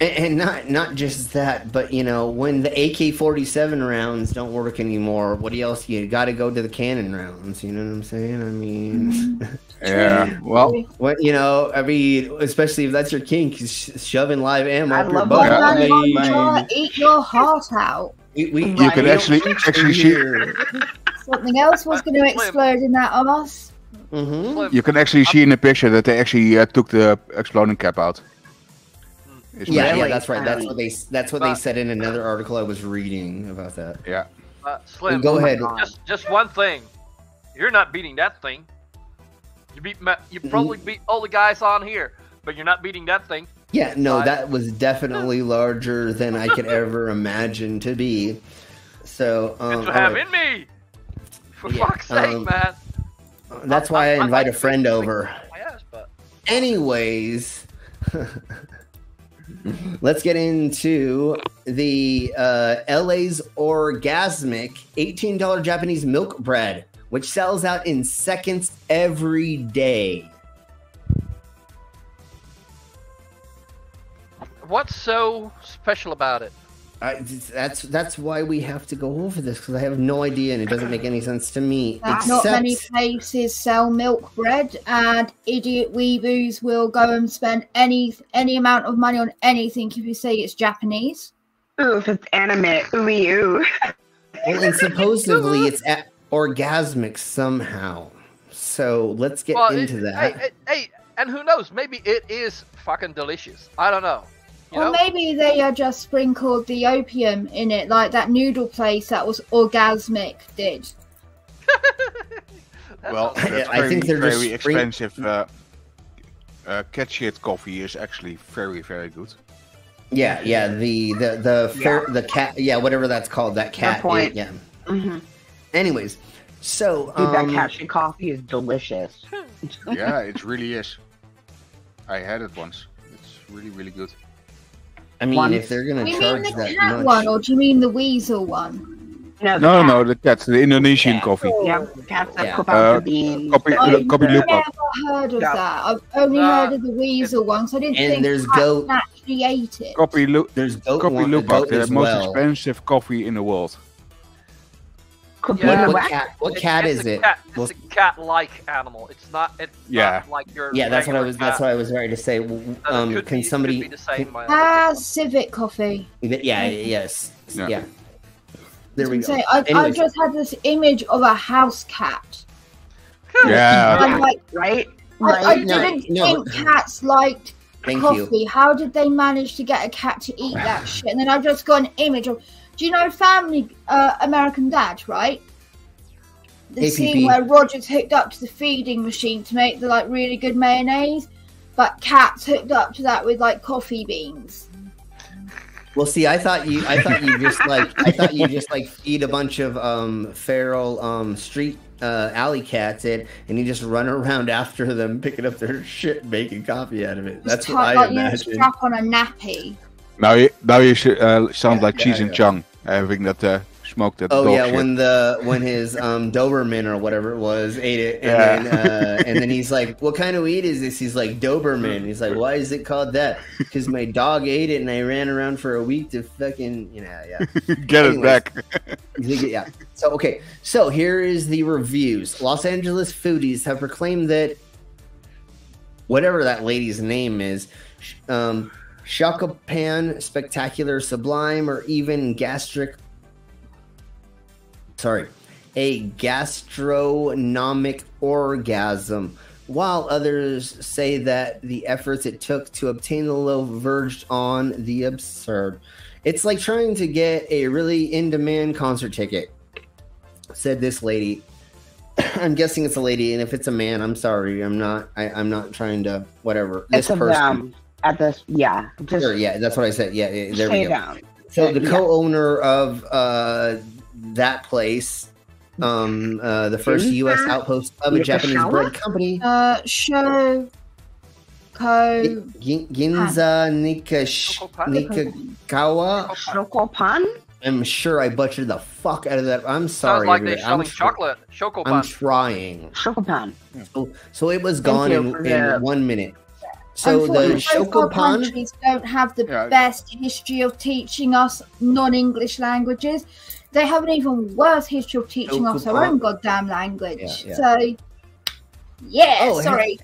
And, and not not just that, but you know, when the AK forty seven rounds don't work anymore, what else you got to go to the cannon rounds? You know what I'm saying? I mean, Yeah, well, what you know, I mean, especially if that's your kink, sh- shoving live ammo I up your love butt. that. I mean, try eat your heart out. we, we, you we could actually actually see here. Something else was going to explode in that ass. Mhm. You can actually see in the picture that they actually uh, took the exploding cap out. It's Yeah, amazing. yeah, that's right. That's Um, what they that's what they said in another article I was reading about that. yeah. uh, Slim. Go ahead. Just, just one thing. You're not beating that thing. You beat. Ma- You Mm-hmm. probably beat all the guys on here, but you're not beating that thing. Yeah, no, that was definitely larger than I could ever imagine to be. So um, to all have right. in me. For Yeah, fuck's sake, um, man. that's why I I- I invite a like to friend over. My ass, but Anyways, let's get into the uh, LA's orgasmic $18 Japanese milk bread, which sells out in seconds every day. what's so special about it? I, that's that's why we have to go over this because I have no idea and it doesn't make any sense to me. That not many places sell milk bread, and idiot weeboos will go and spend any any amount of money on anything if you say it's Japanese. Ooh, if it's anime, ooh, ooh. well, and supposedly it's a- orgasmic somehow. So let's get Well, it- into that. Hey, hey, hey, and who knows? Maybe it is fucking delicious. I don't know. You or know? maybe they uh, just sprinkled the opium in it, like that noodle place that was orgasmic did. Well, sounds- I think they're very spring- expensive. Uh, uh, cat coffee is actually very, very good. Yeah, yeah, the the the fair, the cat, yeah, whatever that's called, that cat. point. Yeah. Mm-hmm. Anyways, so Dude, that um, cat shit coffee is delicious. yeah, it really is. I had it once. It's really, really good. I mean, Once. if they're gonna Do you charge mean the that cat much, one, or do you mean the weasel one? No, the No, cat. no, the cat, the Indonesian Yeah. coffee. Yeah, cats that Yeah. cook out Uh, the beans. Copy, I've copy never heard of Yeah. that. I've only Uh, heard of the weasel one, so I didn't And think there's cats goat- actually ate it. Copy, lu- there's goat copy one, lupa, goat the most well. expensive coffee in the world. Cook Yeah. in What cat? What It's- cat it's is it? Cat, it's Well- a cat-like animal. It's not. It's Yeah. not like your. Yeah, that's what I regular was. That's what I was ready to say. W- w- Um, could can be- could somebody? be the same, uh, Ah, civet coffee. can- yeah. Yes. Yeah. Yeah. There we go. Say, I, I just had this image of a house cat. Yeah. I'm like, Right? I, I No, didn't no. think cats liked Thank coffee. you. How did they manage to get a cat to eat that shit? And then I've just got an image of. Do you know Family uh, American Dad, right? The APP. scene where Roger's hooked up to the feeding machine to make the like really good mayonnaise, but Cat's hooked up to that with like coffee beans. Well, see, I thought you, I thought you just like, I thought you just like feed a bunch of um feral um street uh, alley cats it, and you just run around after them, picking up their shit, making coffee out of it. That's Just what type, I like, you imagine. strap on a nappy. Now you, now you should, uh, sound like yeah, Cheech and yeah. Chong, having that uh, smoked that Oh yeah, shit. when the when his um Doberman or whatever it was ate it, and Yeah. then uh, and then he's like, "What kind of weed is this?" He's like, "Doberman." He's like, "Why is it called that?" Because my dog ate it, and I ran around for a week to fucking you know yeah. Get it back. yeah. So okay. So here is the reviews. Los Angeles foodies have proclaimed that whatever that lady's name is, um, Shakapan, spectacular, sublime, or even gastric. Sorry, a gastronomic orgasm. While others say that the efforts it took to obtain the loaf verged on the absurd. It's like trying to get a really in demand concert ticket, said this lady. I'm guessing it's a lady, and if it's a man, I'm sorry. I'm not. I, I'm not trying to whatever. It's This person. them at this. Yeah, just Sure, yeah, that's what I said. Yeah, yeah, there we go. down. So the Yeah. co-owner of uh, that place, um, uh, the first U.S. Outpost of a Japanese Nikashawa? bread company, Uh, show, co. Gin- Ginza Nikash- Nikagawa. Shokopan? I'm sure I butchered the fuck out of that. I'm sorry. Sounds like they're everybody. I'm tr- chocolate. Choco I'm trying. Shokopan. So, so it was Thank gone in, in one minute. So the Unfortunately, Shokopan. countries don't have the Yeah. best history of teaching us non-English languages. They have an even worse history of teaching us our own goddamn language. Yeah, yeah. So, yeah, Oh, sorry.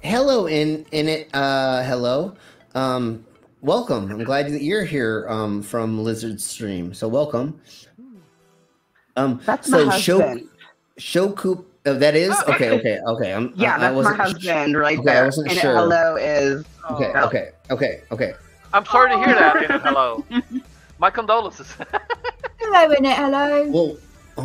Hello, in in it. Uh, hello. Um, welcome. I'm glad that you're here. Um, from Lizard Stream. So welcome. Um, That's so my Shok husband. Shoku. Oh, that is okay. Okay. Okay. I'm. Yeah, I, I that's my wasn't husband right okay, I wasn't and sure. hello is. Okay. Oh. Okay. Okay. Okay. I'm sorry to hear that. and hello. My condolences. Hello, in it. Hello. Well,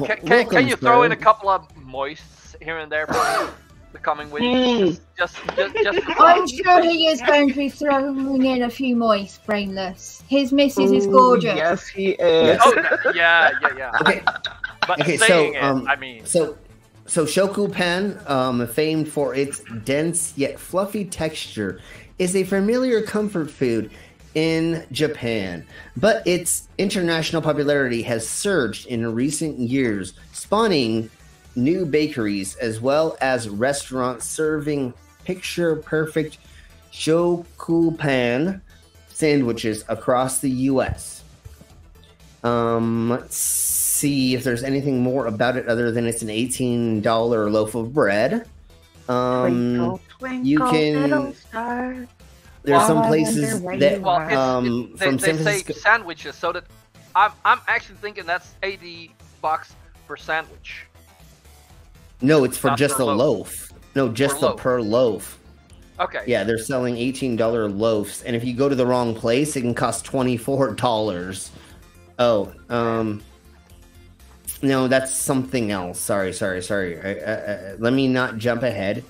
Can, can, welcome, can you throw sir. in a couple of moists here and there for me the coming week? Mm. Just, just, just for I'm sure he is going to be throwing in a few moist, brainless. His missus is gorgeous. Yes, he is. Oh, yeah, yeah, yeah. Okay. But Okay, saying so it, um, I mean, so so Shoku Pan, um, famed for its dense yet fluffy texture, is a familiar comfort food in Japan, but its international popularity has surged in recent years, spawning new bakeries as well as restaurants serving picture perfect Shoku Pan sandwiches across the U.S. Um, let's see if there's anything more about it other than it's an eighteen dollar loaf of bread. Um, Twinkle, twinkle, you can- little star. there's some places that you well, it's, um, it's, they, from they San say Francisco. sandwiches, so that I'm, I'm actually thinking that's 80 bucks per sandwich. No, it's for Not just per the loaf. loaf. No, just the loaf. per loaf. Okay. Yeah, they're selling eighteen dollar loaves, and if you go to the wrong place, it can cost twenty four dollars. Oh, um, no, that's something else. Sorry, sorry, sorry. I, I, let me not jump ahead.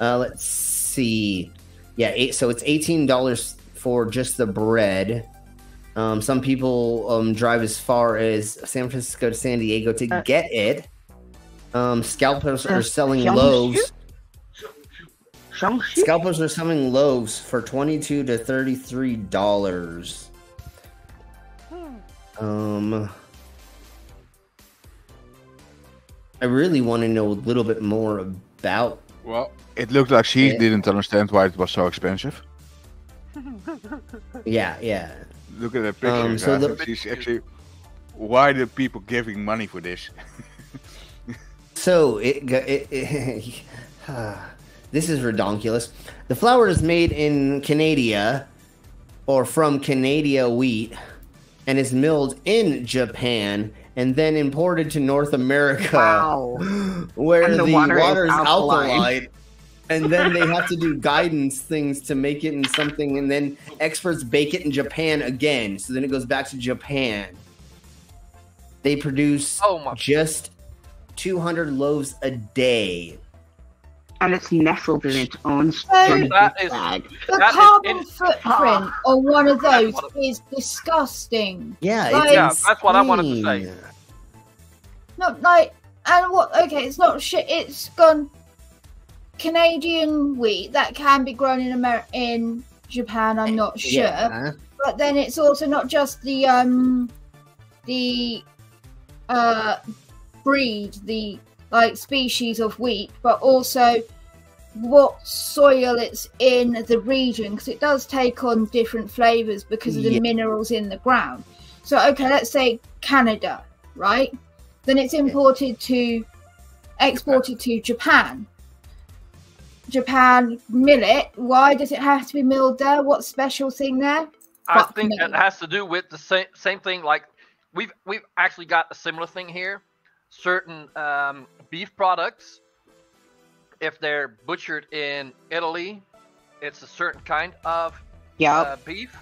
Uh, let's see. Yeah, eight, so it's eighteen dollars for just the bread. Um, some people um, drive as far as San Francisco to San Diego to Uh, get it. Um, scalpers are uh, selling Xiangshu? loaves. Scalpers are selling loaves for twenty-two to thirty-three dollars. Um, I really want to know a little bit more about. Well, it looked like she Yeah. didn't understand why it was so expensive. Yeah, yeah. Look at the picture. Um, so the- She's actually. Why do people giving money for this? So it, go- it, it this is redonkulous. The flour is made in Canada or from Canada wheat and is milled in Japan and then imported to North America Wow. where And the, the water water, is alkaline. alkaline. and then they have to do guidance things to make it in something, and then experts bake it in Japan again. So then it goes back to Japan. They produce Oh just 200 loaves a day. And it's nestled in its own So- That is bag. The That is carbon in- footprint on one of those is disgusting. Yeah, Like- it's Yeah, that's what I wanted to insane. say. Not like, and what? Okay, it's not shit. It's gone Canadian wheat that can be grown in America, in Japan. I'm not sure, Yeah. but then it's also not just the um, the uh, breed, the like species of wheat, but also what soil it's in the region because it does take on different flavors because of the Yeah. minerals in the ground. So, okay, let's say Canada, right? Then it's imported to exported to Japan. Japan mill it. Why does it have to be milled there? What special thing there? I Fuck think me. it has to do with the same same thing. Like we've we've actually got a similar thing here. Certain um, beef products, if they're butchered in Italy, it's a certain kind of Yep. uh, beef.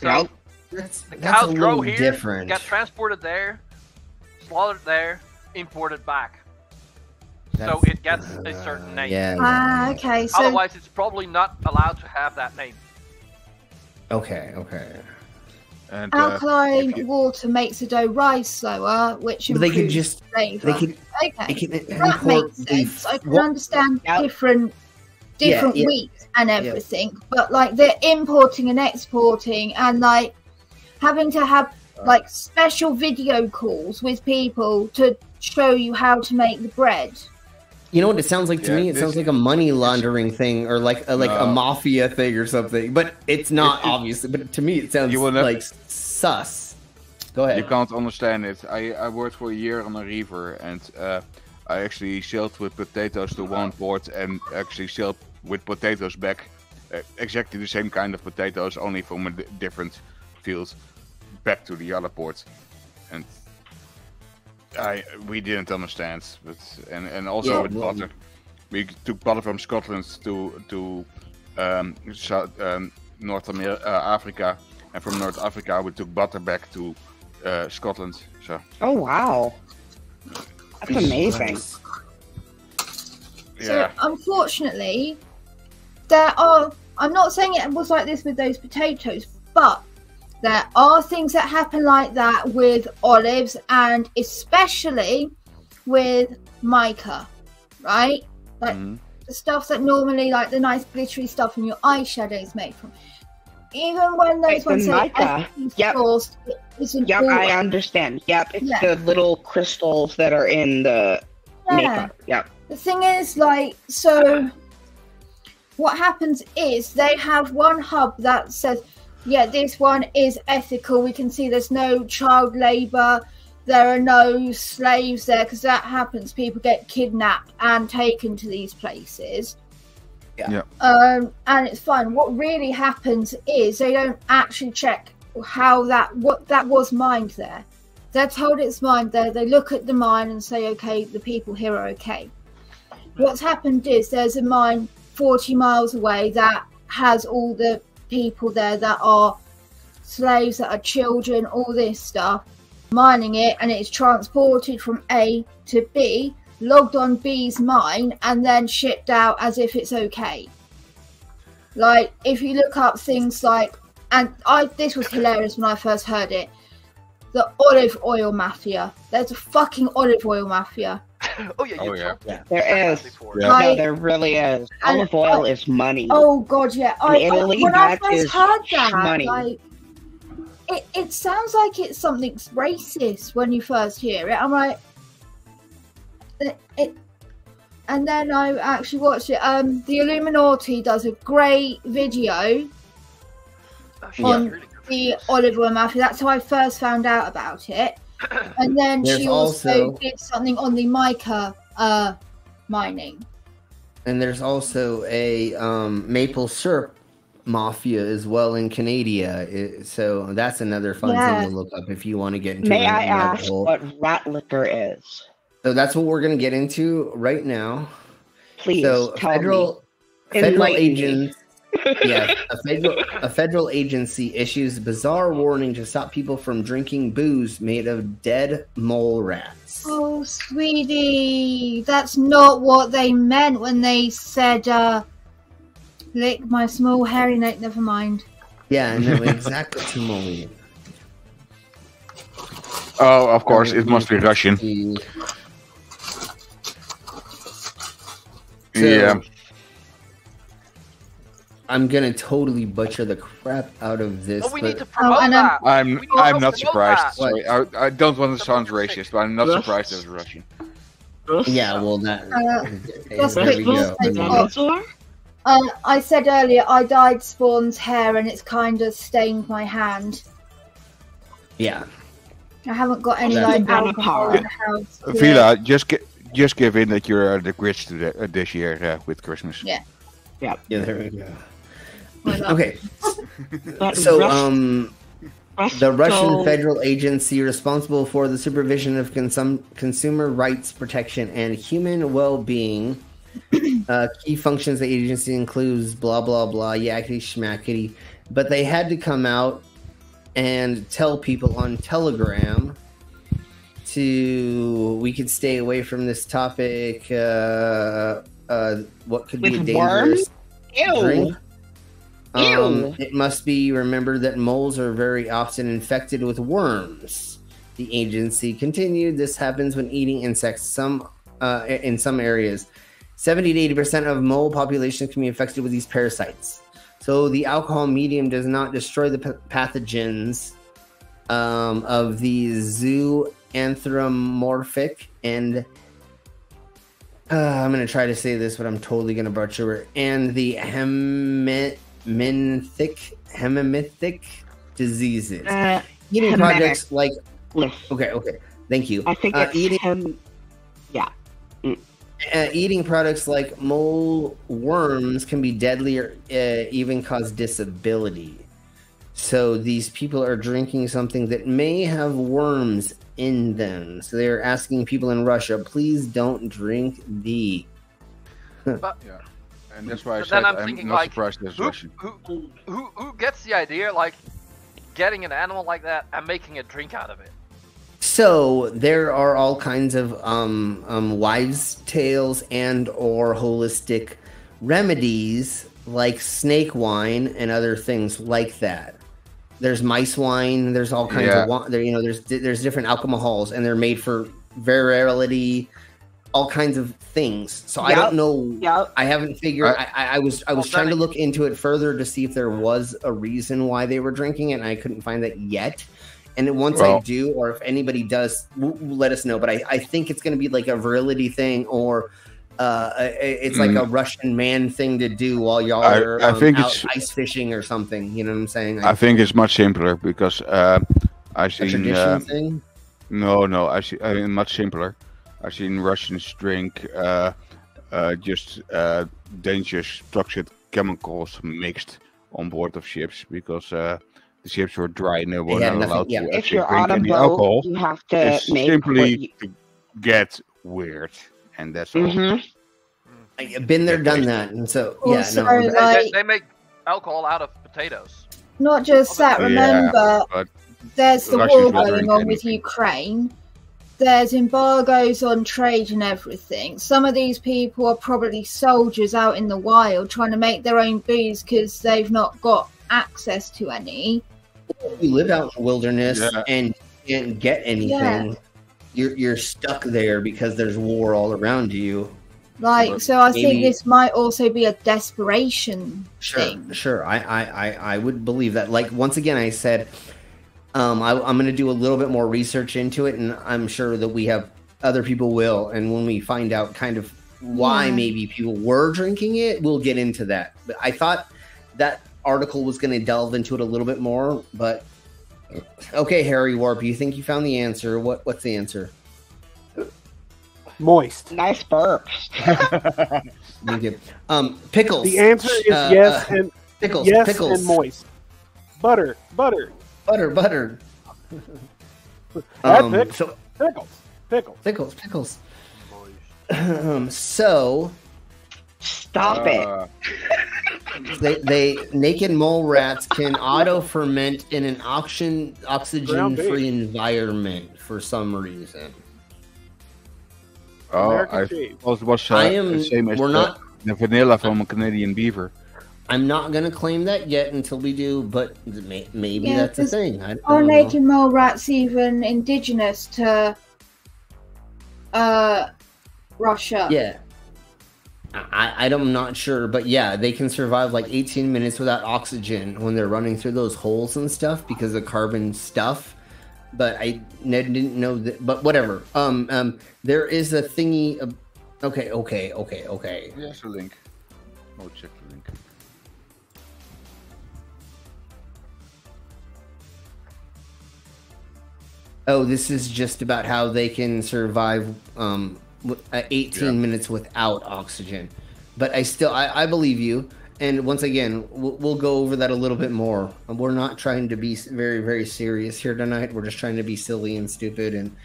So Right. That's, the that's a cows grow little here, different. get transported there, slaughtered there, imported back. so it gets a certain name. yeah, Ah, okay. So Otherwise, it's probably not allowed to have that name. Okay, okay. And uh, alkaline if you- water makes the dough rise slower, which But they improves could just flavor. they could okay, they can that makes the sense. I can what- understand Yep. different different yeah. wheat and everything, but like they're importing and exporting and like having to have like special video calls with people to show you how to make the bread. You know what it sounds like to Yeah, me? It sounds like a money laundering thing or like a, like a mafia thing or something. But it's not It- it- obviously. But to me, it sounds You will never- like sus. Go ahead. You can't understand it. I, I worked for a year on a river and uh, I actually shelled with potatoes to one port and actually shelled with potatoes back. Uh, exactly the same kind of potatoes, only from a d- different field, back to the other port. And I we didn't understand, but and, and also Yeah, with well- butter, we took butter from Scotland to to um, South, um, North America, uh, Africa, and from North Africa we took butter back to uh, Scotland. So Oh wow. That's amazing. So unfortunately, there are. I'm not saying it was like this with those potatoes, but there are things that happen like that with olives, and especially with mica, right? Like Mhm. the stuff that normally, like the nice glittery stuff in your eyeshadow is made from. Even when those Like the ones say mica. ethically Yep. sourced, it isn't Yep, always. I understand. Yep, it's Yeah. the little crystals that are in the Yeah. makeup. Yep. The thing is, like, so what happens is they have one hub that says, yeah, this one is ethical. We can see there's no child labor, there are no slaves there, because that happens. People get kidnapped and taken to these places. yeah. Um, and it's fine. What really happens is they don't actually check how that what that was mined there. They're told it's mined there. They look at the mine and say, okay, the people here are okay. What's happened is there's a mine 40 miles away that has all the people there that are slaves, that are children, all this stuff, mining it, and it's transported from A to B, logged on B's mine, and then shipped out as if it's okay. Like, if you look up things like, and I this was hilarious when I first heard it. The olive oil mafia. There's a fucking olive oil mafia. oh yeah, Oh you yeah. There is. before. Yeah. No, there really is. And Olive oil is money. Oh god, yeah. I, In I- Italy, when I first is heard that, money. like, it, it sounds like it's something racist when you first hear it. I'm like, it, it and then I actually watched it. Um, the Illuminati does a great video Oh, on really good. the olive oil mafia. That's how I first found out about it. And then There's she also, also- did something on the mica uh, mining. And there's also a um, maple syrup mafia as well in Canada. It- so that's another fun Yeah. thing to look up if you want to get into May a I rabbit ask hole. what rat liquor is? So that's what we're going to get into right now. Please so tell federal me. federal Enlighten me. Agent. yeah, a federal a federal agency issues bizarre warning to stop people from drinking booze made of dead mole rats. Oh, sweetie, that's not what they meant when they said, uh, lick my small hairy neck. Never mind. Yeah, no, exactly. Timon. Oh, of course, it must be Russian. yeah. I'm gonna totally butcher the crap out of this. Well, we but need to promote and that. I'm I'm don't surprised. Sorry, I, I don't want to sound racist, but I'm not Yes. surprised it's Russian. yeah, well, that. Uh, okay, just there we quick go. message. Uh, I said earlier I dyed Spawn's hair and it's kind of stained my hand. Yeah. I haven't got any That's like alcohol par. in the house. Vila, just gi- just give in that you're uh, the Grinch to uh, this year uh, with Christmas. Yeah. Yeah. Yeah, there we go. Okay. So, um, the Russian federal agency responsible for the supervision of consum- consumer rights protection and human well-being. Uh, key functions the agency includes blah blah blah yakety schmackety, but they had to come out and tell people on Telegram to we could stay away from this topic. Uh, uh, what could be a dangerous worms? Ew. drink? Um, it must be remembered that moles are very often infected with worms. The agency continued. This happens when eating insects. Some uh, in some areas, seventy to eighty percent of mole populations can be infected with these parasites. So the alcohol medium does not destroy the pathogens um, of the zooanthropomorphic and uh, I'm gonna try to say this, but I'm totally gonna butcher it. And the hemithic, hemimythic diseases. Uh, eating hemimic. projects like okay, okay, thank you. I think Uh, it's eating hem- yeah. Mm. uh, eating products like mole worms can be deadly or uh, even cause disability. So these people are drinking something that may have worms in them. So they're asking people in Russia, please don't drink the. But Yeah. And that's why I But said then I'm I'm, thinking, not like, surprised it's who, Russian. who, who, who gets the idea, like, getting an animal like that and making a drink out of it? So there are all kinds of um, um, wives' tales and or holistic remedies like snake wine and other things like that. There's mice wine. There's all kinds Yeah. of wine. There, you know, there's there's different alcohols, and they're made for virility, all kinds of things. So I don't know. Yep. I haven't figured. I, I, I was I was Well, trying to look into it further to see if there was a reason why they were drinking it, and I couldn't find that yet. And then once I do, or if anybody does, w- w- let us know. But I, I think it's going to be like a virility thing, or uh, it's like a Russian man thing to do while y'all I- are I um, think out it's- ice fishing or something. You know what I'm saying? I think it's much simpler because uh, I see. tradition Uh, thing. no, no, I see. I mean, much simpler. I've seen Russians drink uh, uh, just uh, dangerous toxic chemicals mixed on board of ships because uh, the ships were dry and they were had not nothing- allowed yeah. to If actually you're drink on any boat, alcohol. you have to It's make simply to get weird, and that's all. hmm I've been there, done that, and so yeah, Also, no, They, they, like they make alcohol out of potatoes. not just that. Remember, but there's the Russians war going drink on with. Ukraine. There's embargoes on trade and everything. Some of these people are probably soldiers out in the wild trying to make their own booze because they've not got access to any. you live out in the wilderness Yeah. and can't get anything. You're you're stuck there because there's war all around you. Like, But so I think maybe- this might also be a desperation Sure, thing. sure. I, I, I, I would believe that. Like once again, I said, um, I, I'm going to do a little bit more research into it, and I'm sure that we have other people will. And when we find out kind of why Yeah. maybe people were drinking it, we'll get into that. But I thought that article was going to delve into it a little bit more. But okay, Harry Warp, you think you found the answer? What What's the answer? Moist. Nice burps. Thank you. Um, pickles. The answer is Uh, yes uh, and pickles. yes pickles. and moist. Butter, butter. Butter, butter. Add Um, pickles. so pickles, pickles. pickles, pickles. Um, so Stop Uh, They, they naked mole rats can auto ferment in an oxygen oxygen free environment for some reason. Oh, American I cheese. thought it was uh, I am- the same as we're the, not- the vanilla from a Canadian beaver. I'm not gonna claim that yet until we do, but may, maybe Yeah, that's a 'cause thing. I, I Are don't naked mole rats even indigenous to uh, Russia? Yeah. I, I, I'm not sure, but yeah, they can survive like 18 minutes without oxygen when they're running through those holes and stuff because of carbon stuff. But I ne- didn't know that. But whatever. Um, um, there is a thingy. Of, okay, okay, okay, okay. Yes, a link. Oh, check Oh, this is just about how they can survive um, uh, 18 Yeah. minutes without oxygen. But I still, I, I believe you. And once again, we'll, we'll go over that a little bit more. We're not trying to be very, very serious here tonight. We're just trying to be silly and stupid. And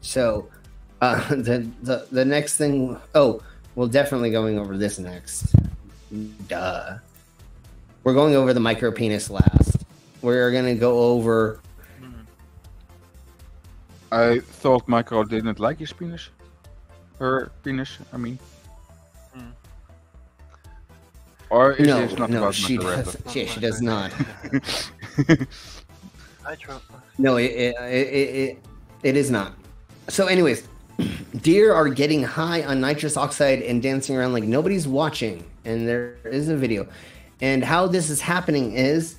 so, uh, the the the next thing. Oh, we're definitely going over this next. Duh. We're going over the micro penis last. We're gonna go over I thought Michael didn't like his penis. Her penis, I mean. Hmm. Or is no, this not no, about she does. Raptor? She, she does not. I true. No, it it, it it it is not. So, anyways, deer are getting high on nitrous oxide and dancing around like nobody's watching, and there is a video. And how this is happening is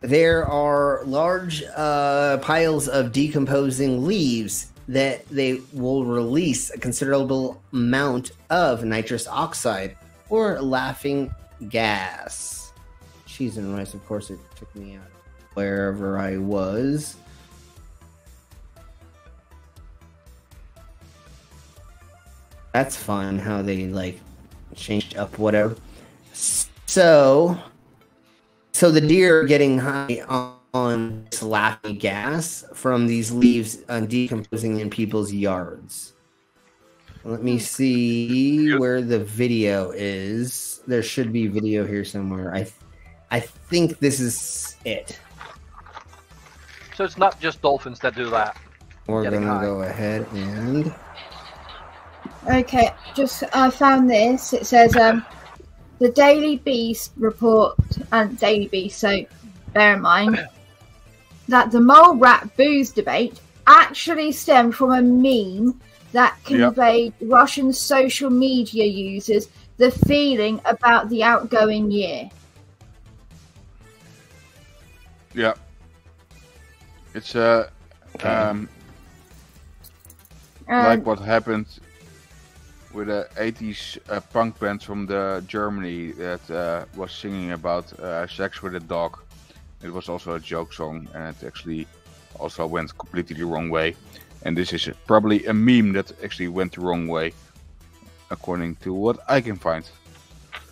there are large uh, piles of decomposing leaves that they will release a considerable amount of nitrous oxide or laughing gas. Cheese and rice, of course, it took me out wherever I was. That's fun how they like changed up whatever. So, so the deer are getting high on, on this laughing gas from these leaves uh, decomposing in people's yards. Let me see where the video is. There should be video here somewhere. I, I think this is it. So it's not just dolphins that do that. We're Getting gonna high. go ahead and Okay, just I found this. It says um, the Daily Beast report and Daily Beast. So bear in mind that the mole rat booze debate actually stemmed from a meme that Yep. conveyed Russian social media users the feeling about the outgoing year. Yeah. It's uh, um, like what happened with a 80s uh, punk band from the Germany that uh, was singing about uh, sex with a dog. It was also a joke song, and it actually also went completely the wrong way. And this is probably a meme that actually went the wrong way, according to what I can find.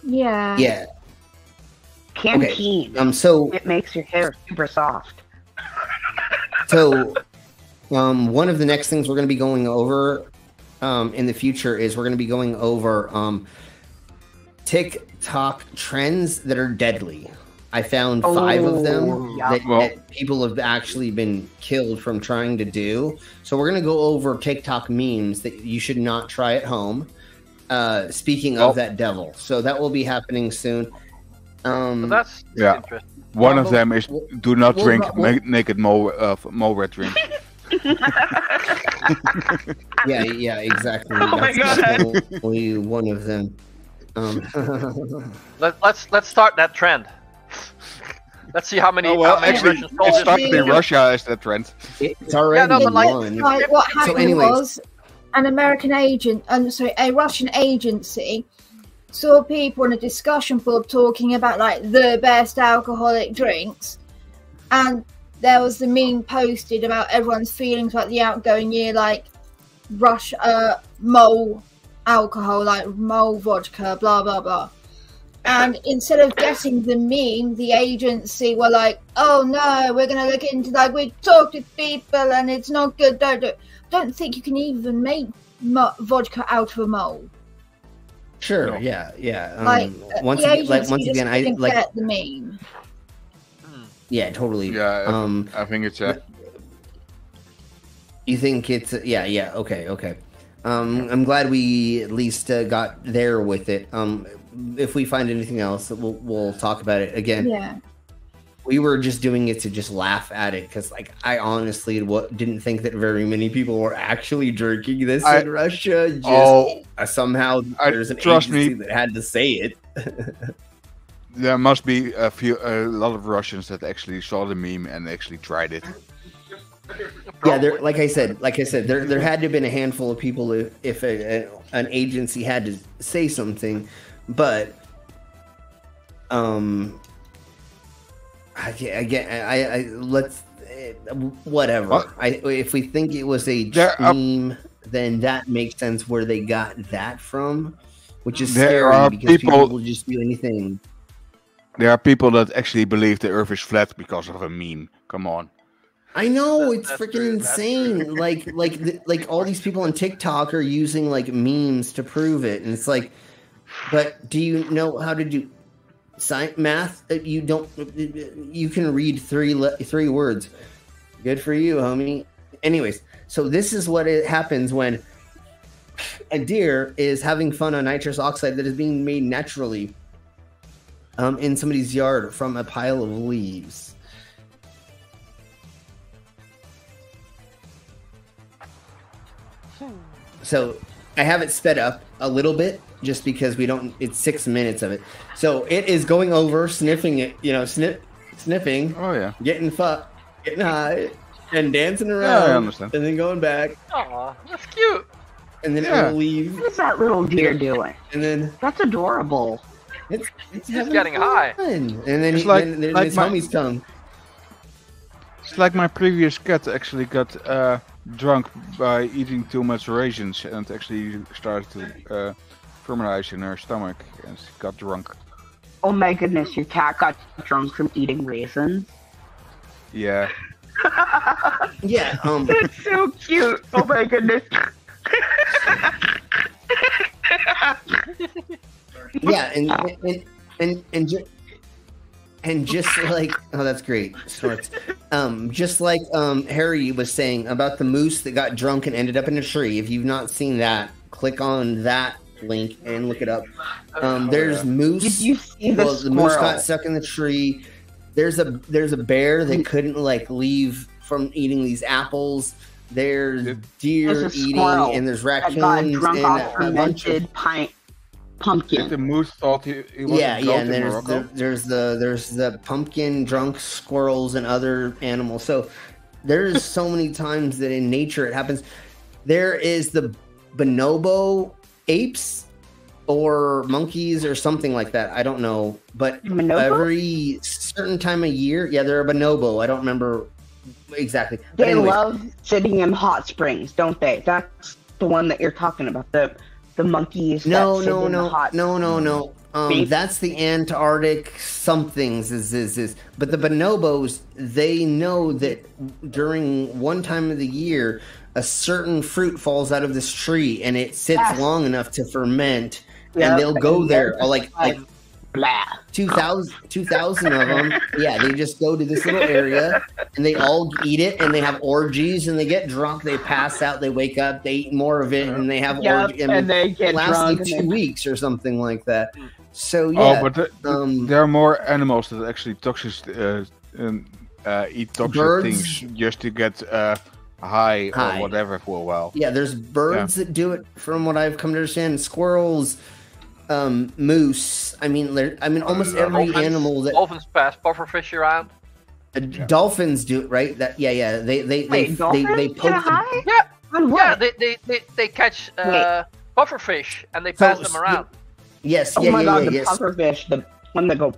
yeah, yeah. Canteen. Um. So It makes your hair super soft. so um one of the next things we're going to be going over um in the future is we're going to be going over um TikTok trends that are deadly. I found five of them Oh, yeah. that, Well- that people have actually been killed from trying to do. So we're going to go over TikTok memes that you should not try at home. Uh, speaking Well- of that devil, so that will be happening soon. Um, So that's Yeah. interesting. One Well, of them is do not well, drink well- ma- naked mole, uh, mole rat drink. yeah, yeah, exactly. Oh my God. definitely one of them. Um, Let, let's let's start that trend. Let's see how many. Oh, well, how many actually, Russian it soldiers started we in Russia as that trend. it's already Yeah, no, but like- one. Like what happened anyways- was an American agent, um, sorry, a Russian agency saw people in a discussion board talking about like the best alcoholic drinks, and there was the meme posted about everyone's feelings about the outgoing year, like Rush, uh, mole alcohol, like mole vodka, blah blah blah. And instead of getting the meme, the agency were like, "Oh no, we're gonna look into like we talked to people and it's not good." Don't do. Don't think you can even make mo- vodka out of a mole. Sure. Yeah. Yeah. Um, like uh, once the again, like once again, I like. the meme. Yeah, totally. Yeah, I- Um, I think it's a. You think it's yeah, yeah, okay, okay. Um, I'm glad we at least uh, got there with it. Um, if we find anything else, we'll we'll talk about it again. Yeah. We were just doing it to just laugh at it because, like, I honestly w- didn't think that very many people were actually drinking this I- in Russia. Just Oh, uh, somehow I- there's an trust me. agency that had to say it. There must be a few, a lot of Russians that actually saw the meme and actually tried it. Yeah, there. Like I said, like I said, there there had to have been a handful of people if, if a, a- an agency had to say something, but um, I get, I get, I, I let's eh, whatever. What? I if we think it was a are- dream, then that makes sense where they got that from, which is There scary because people, people- will just do anything. There are people that actually believe the Earth is flat because of a meme. Come on. I know it's freaking insane. Like, like, th- like all these people on TikTok are using like memes to prove it, and it's like, but do you know how to do science math? Uh, You don't. Uh, uh, uh, you can read three le- three words. Good for you, homie. Anyways, so this is what it happens when a deer is having fun on nitrous oxide that is being made naturally um, in somebody's yard from a pile of leaves. So I have it sped up a little bit just because we don't. It's six minutes of it. So it is going over, sniffing it. You know, snip, sniffing. Oh yeah. Getting fucked, getting high, and dancing Yeah, around. I understand. And then going back, Aw, that's cute. and then Yeah. it'll leave. What's that little deer doing? And then That's adorable. It's it's He's having getting high. And then, It's he, like- then, then like his my- homies come. It's like my previous cat actually got uh, drunk by eating too much raisins and actually started to uh, fermentize in her stomach and she got drunk. Oh my goodness, your cat got drunk from eating raisins. Yeah. Yeah. Um. That's so cute. Oh my goodness. yeah, and and and and, ju- and just like oh, that's great, snorts. Um, just like um Harry was saying about the moose that got drunk and ended up in a tree. If you've not seen that, click on that link and look it up. Um, there's moose. Did you see the well, the moose got stuck in the tree. There's a there's a bear that couldn't like leave from eating these apples. There's deer There's eating, and there's raccoons got drunk and off a, a bunch of fermented pine pumpkin. The moose thought he, he was yeah, yeah, and there's the, there's the there's the pumpkin drunk squirrels and other animals. So there's so many times that in nature it happens. There is the bonobo apes or monkeys or something like that. I don't know, but Bonobo? every certain time of year, yeah, they're a bonobo. I don't remember exactly. But They anyways, love sitting in hot springs, don't they? That's the one that you're talking about. The the monkeys. No, no, no, hot no, no, no. Um, that's the Antarctic somethings is is is. But the bonobos, they know that during one time of the year, a certain fruit falls out of this tree and it sits Yes. long enough to ferment, Yep, and they'll go there. Or like like blah. 2,000 2,000 of them. Yeah, they just go to this little area and they all eat it and they have orgies and they get drunk. They pass out. They wake up. They eat more of it and they have Yep, orgies. I mean, and they get it lasts drunk like two they- weeks or something like that. So yeah, Oh, but the, um, there are more animals that actually toxic uh, um, uh, eat toxic Birds? things just to get uh, high, High. or whatever for a while. yeah, there's birds that do it. From what I've come to understand, squirrels, um, moose. I mean, I mean, almost every Dolphins- animal that Dolphins pass pufferfish around. uh, dolphins do it, right? That yeah, yeah. They they they Wait, they, dolphins they poke the- high? Yeah, On what? yeah. They they, they, they catch uh, pufferfish and they So, pass them around. Yes, oh yeah, my yeah, god, yeah, the yes. pufferfish, the one that go.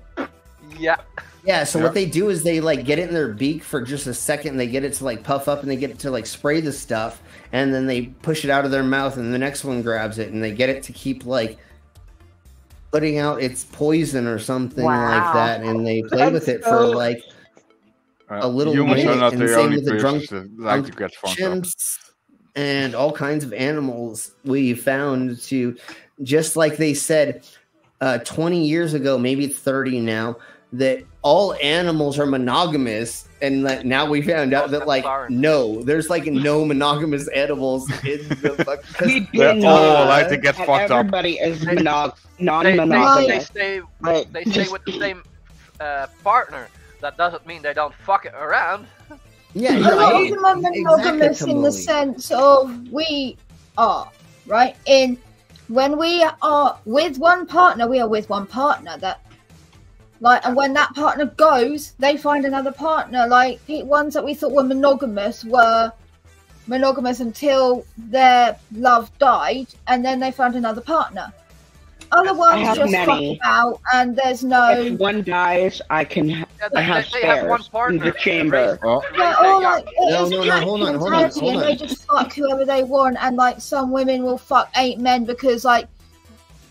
Yeah. Yeah, so Yeah. what they do is they like get it in their beak for just a second. They get it to like puff up and they get it to like spray the stuff, and then they push it out of their mouth, and the next one grabs it, and they get it to keep like putting out its poison or something like that, and they play with That's it for like Uh, a little humans minute, are not and the same with the drunk like drunk chimps. and all kinds of animals we found to just like they said uh 20 years ago maybe 30 now that all animals are monogamous and that now we found out that like no there's like no monogamous animals in the fuck- 'cause- We did not. And fucked up. Everybody is monog- They, they, they non-monogamous. stay But they stay with the same uh, partner. That doesn't mean they don't fuck it around. yeah a you're lot right. of them are monogamous in the sense of we are right in when we are with one partner we are with one partner that like and when that partner goes they find another partner like the ones that we thought were monogamous were monogamous until their love died and then they found another partner other ones have just fuck many. out and there's no if one dies, I can. ha- they- I have they have one partner in the chamber. Oh, Yeah, or like it No, is no, a no, hold on, hold on, mentality hold and they just fuck whoever they want, and like some women will fuck eight men because like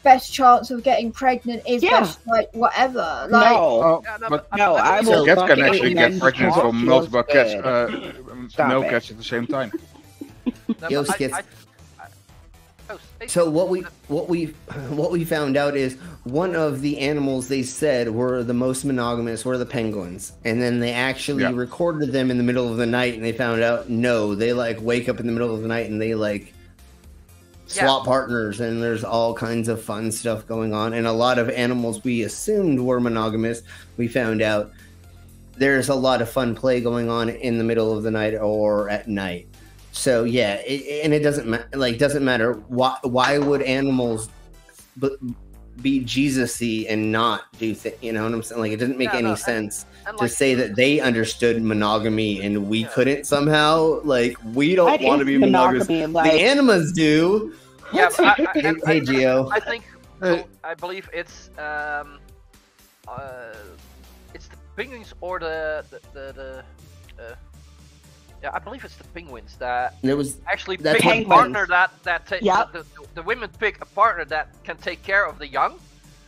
best chance of getting pregnant is Yeah. best like whatever. Like no, but no, I will. cats can actually get pregnant because from multiple cats, good. uh, Stop no it. cats at the same time. No, Yo, skits. I- oh, hey, So what we what we what we found out is one of the animals they said were the most monogamous were the penguins, and then they actually Yeah. recorded them in the middle of the night, and they found out no, they like wake up in the middle of the night and they like swap partners, and there's all kinds of fun stuff going on, and a lot of animals we assumed were monogamous, we found out there's a lot of fun play going on in the middle of the night or at night. So yeah, it, and it doesn't ma- like doesn't matter why why would animals be Jesus-y and not do things you know what I'm saying? Like it doesn't make Yeah, any no, sense and to say that they understood monogamy and we couldn't somehow. Like we don't What want to be monogamous. Like- the animas do. Yeah, but I, I, Hey, and- hey, I- Gio. I think I believe it's um, uh, it's the penguins or the the the, the uh, yeah, I believe it's the penguins that There was actually that's pick what a partner that that take Yep. the, the, the women pick a partner that can take care of the young.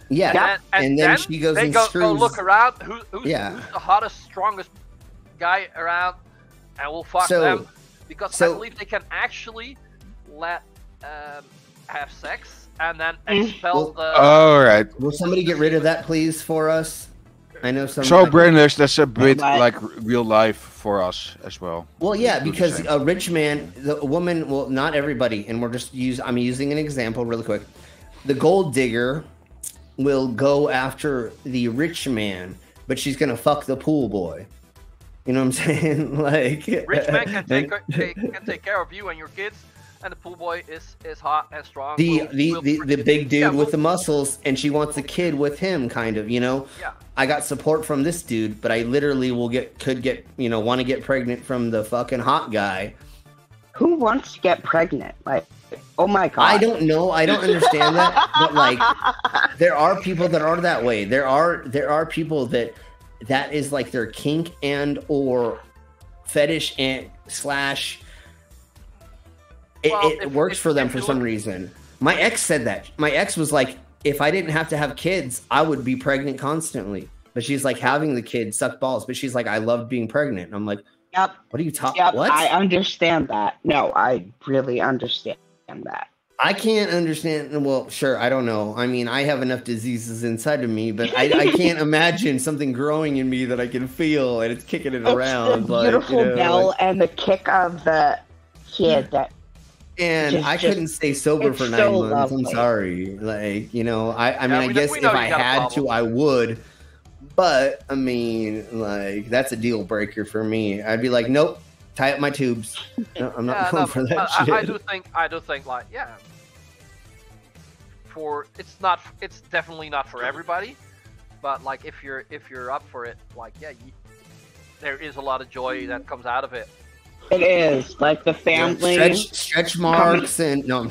Yeah, and then, and then she goes they and go, screws. go look around. Who, who's, Yeah. who's the hottest, strongest guy around, and we'll fuck So- them because I believe they can actually let um, have sex and then Mm. expel the. All right. Will somebody get rid of that, please, for us? I know some. So, Brainless, that's a bit But- like real life for us as well. Well, yeah, because a rich man, the woman, well, not everybody, and we're just use. I'm using an example really quick. The gold digger will go after the rich man, but she's gonna fuck the pool boy. You know what I'm saying? like Rich man can take, take can take care of you and your kids, and the pool boy is is hot and strong. the will- the, will the, the big dude yeah, with will- the muscles, and she wants a kid with him, kind of. You know. Yeah. I got support from this dude, but I literally will get could get you know want to get pregnant from the fucking hot guy. Who wants to get pregnant? Like, oh my god! I don't know. I don't understand that, but like, there are people that are that way. There are there are people that that is like their kink and or fetish and slash. It, Well, it if- works if- for them for some reason. My ex said that. My ex was like, if I didn't have to have kids, I would be pregnant constantly. But she's like, having the kid sucked balls. But she's like, I love being pregnant. And I'm like, Yep. what are you talking? Yep. What? I understand that. No, I really understand that. I can't understand. Well, sure, I don't know. I mean, I have enough diseases inside of me, but I, I can't imagine something growing in me that I can feel and it's kicking it It's around. the like, you beautiful know, bell like- and the kick of the kid that and just- I just- couldn't stay sober for nine so months. I'm sorry. Like, you know, I, I mean, Yeah, I guess if I had to. I would. But I mean, like, that's a deal breaker for me. I'd be like, nope, tie up my tubes. No, I'm not Yeah, going no, for that I, shit. I do think I do think like yeah. For it's not it's definitely not for everybody, but like if you're if you're up for it, like yeah, you, there is a lot of joy that comes out of it. it is. Like the family. stretch, stretch marks and no.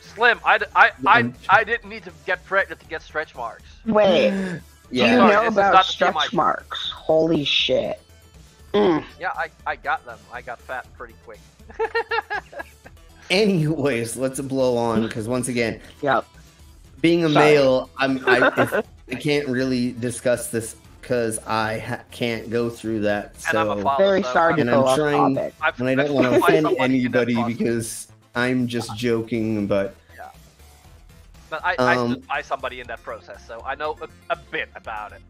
Slim, I, I, I, I didn't need to get pregnant to get stretch marks. Wait. Yeah. Do you know about stretch TMI. marks? Holy shit. Mm. Yeah, I, I got them. I got fat pretty quick. Anyways, let's blow on because once again, Yep. being a Sorry. male, I'm I, if, I can't really discuss this because I ha- can't go through that. And So I'm a father, Very sorry to and I'm trying, topic. And I don't want to offend somebody in that anybody because I'm just joking. But But I, I Um, stood by somebody in that process, so I know a, a bit about it.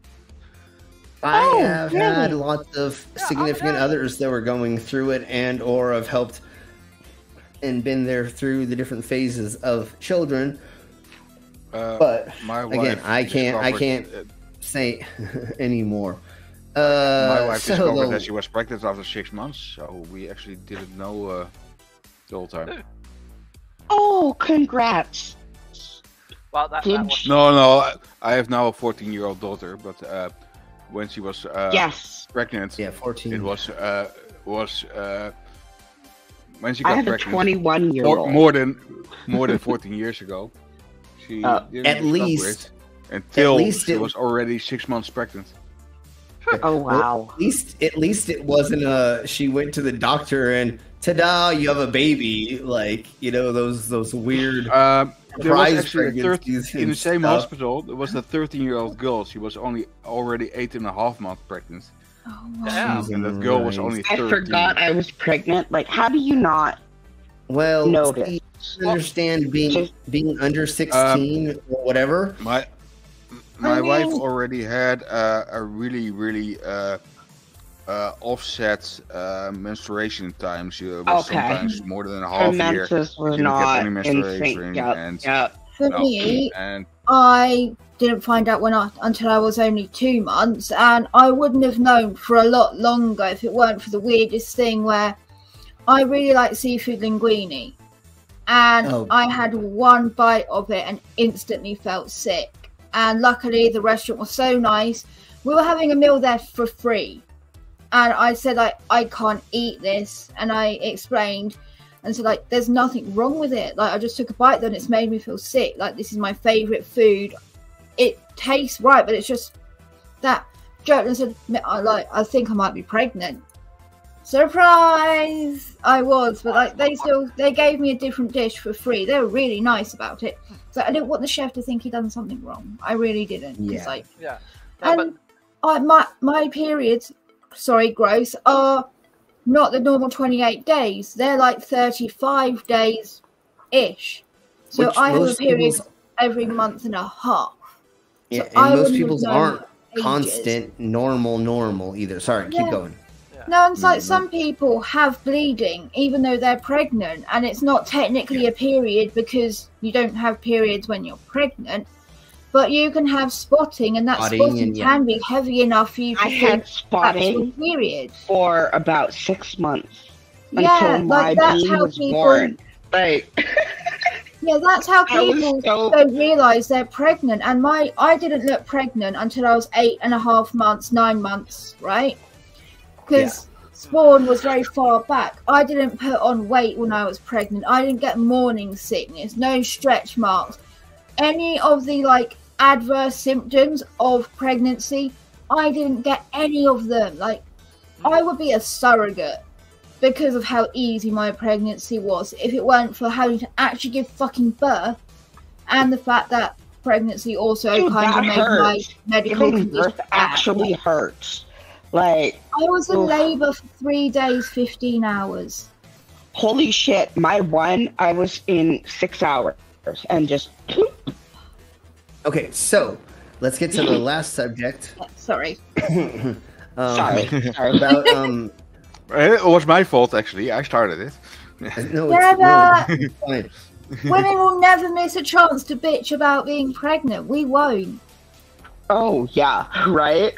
I Oh, have had lots of significant others that were going through it and or have helped and been there through the different phases of children. Uh, But my again, I can't I can't uh, say anymore. Uh, my wife so discovered the- that she was pregnant after six months, so we actually didn't know uh, the whole time. Oh, congrats. Well, that, that was No, no, I- I have now a 14 year old daughter, but uh, when she was uh, Yes. pregnant, yeah, 14. it was uh, was uh, when she got I got have a pregnant. twenty-one year old. more than more than 14 years ago. She Uh, didn't At least- it until least she it- was already six months pregnant. Oh, Well, wow. At least, at least it wasn't a. She went to the doctor and ta-da! You have a baby. Like you know those those weird Um, there was actually a third, pregnancies in the same stuff. hospital. There was a 13 year old girl. She was only already eight and a half months pregnant, Oh, yeah. and that girl was only I forgot I was pregnant. Like, how do you not Well, notice? understand being being under sixteen or whatever. My my I wife already had uh, a really really uh, uh, offset uh, menstruation times. She was Okay. sometimes more than a Her half year. menses were didn't get not any menstruation, sync. Yep, and yep. For no, me, and I didn't find out when I until I was only two months, and I wouldn't have known for a lot longer if it weren't for the weirdest thing where I really like seafood linguine, and Oh. I had one bite of it and instantly felt sick. And luckily, the restaurant was so nice. We were having a meal there for free, and I said like I can't eat this, and I explained and so like there's nothing wrong with it. Like i just took a bite then it's made me feel sick. Like this is my favorite food. It tastes right but it's just that joke. And said i like i think i might be pregnant. Surprise! I was but like they still they gave me a different dish for free. They were really nice about it. Hmm. So i didn't want the chef to think he'd done something wrong. I really didn't. Yeah. like yeah. No, but and I, my my periods, sorry, gross, are not the normal twenty eight days. They're like thirty five days ish. So Which I have a period people's- every month and a half. Yeah, So I and most wouldn't people's aren't ages. constant, normal, normal either. Sorry, Yeah. keep going. No, and it's like Mhm. some people have bleeding even though they're pregnant, and it's not technically a period because you don't have periods when you're pregnant. But you can have spotting, and that Spotting spotting and, yeah. can be heavy enough for you to I had spotting period. for about six months Yeah, until my like, that's how was people- born. Like, Yeah, that's how people so- don't realize they're pregnant. And my, I didn't look pregnant until I was eight and a half months, nine months, right? Because spawn was very far back. I didn't put on weight when I was pregnant. I didn't get morning sickness, no stretch marks, any of the like adverse symptoms of pregnancy. I didn't get any of them. Like, hmm. I would be a surrogate because of how easy my pregnancy was if it weren't for having to actually give fucking birth and the fact that pregnancy also Dude, kind of made my medical giving condition birth actually hurts. Like, I was in Oof. labor for three days, 15 hours. holy shit, my one, I was in six hours and just. Okay, so let's get to the last subject. Sorry. um, Sorry, sorry. About um, it was my fault actually. I started it. no, Yeah, it's, no, it's fine. Women will never miss a chance to bitch about being pregnant. We won't. Oh, yeah, right?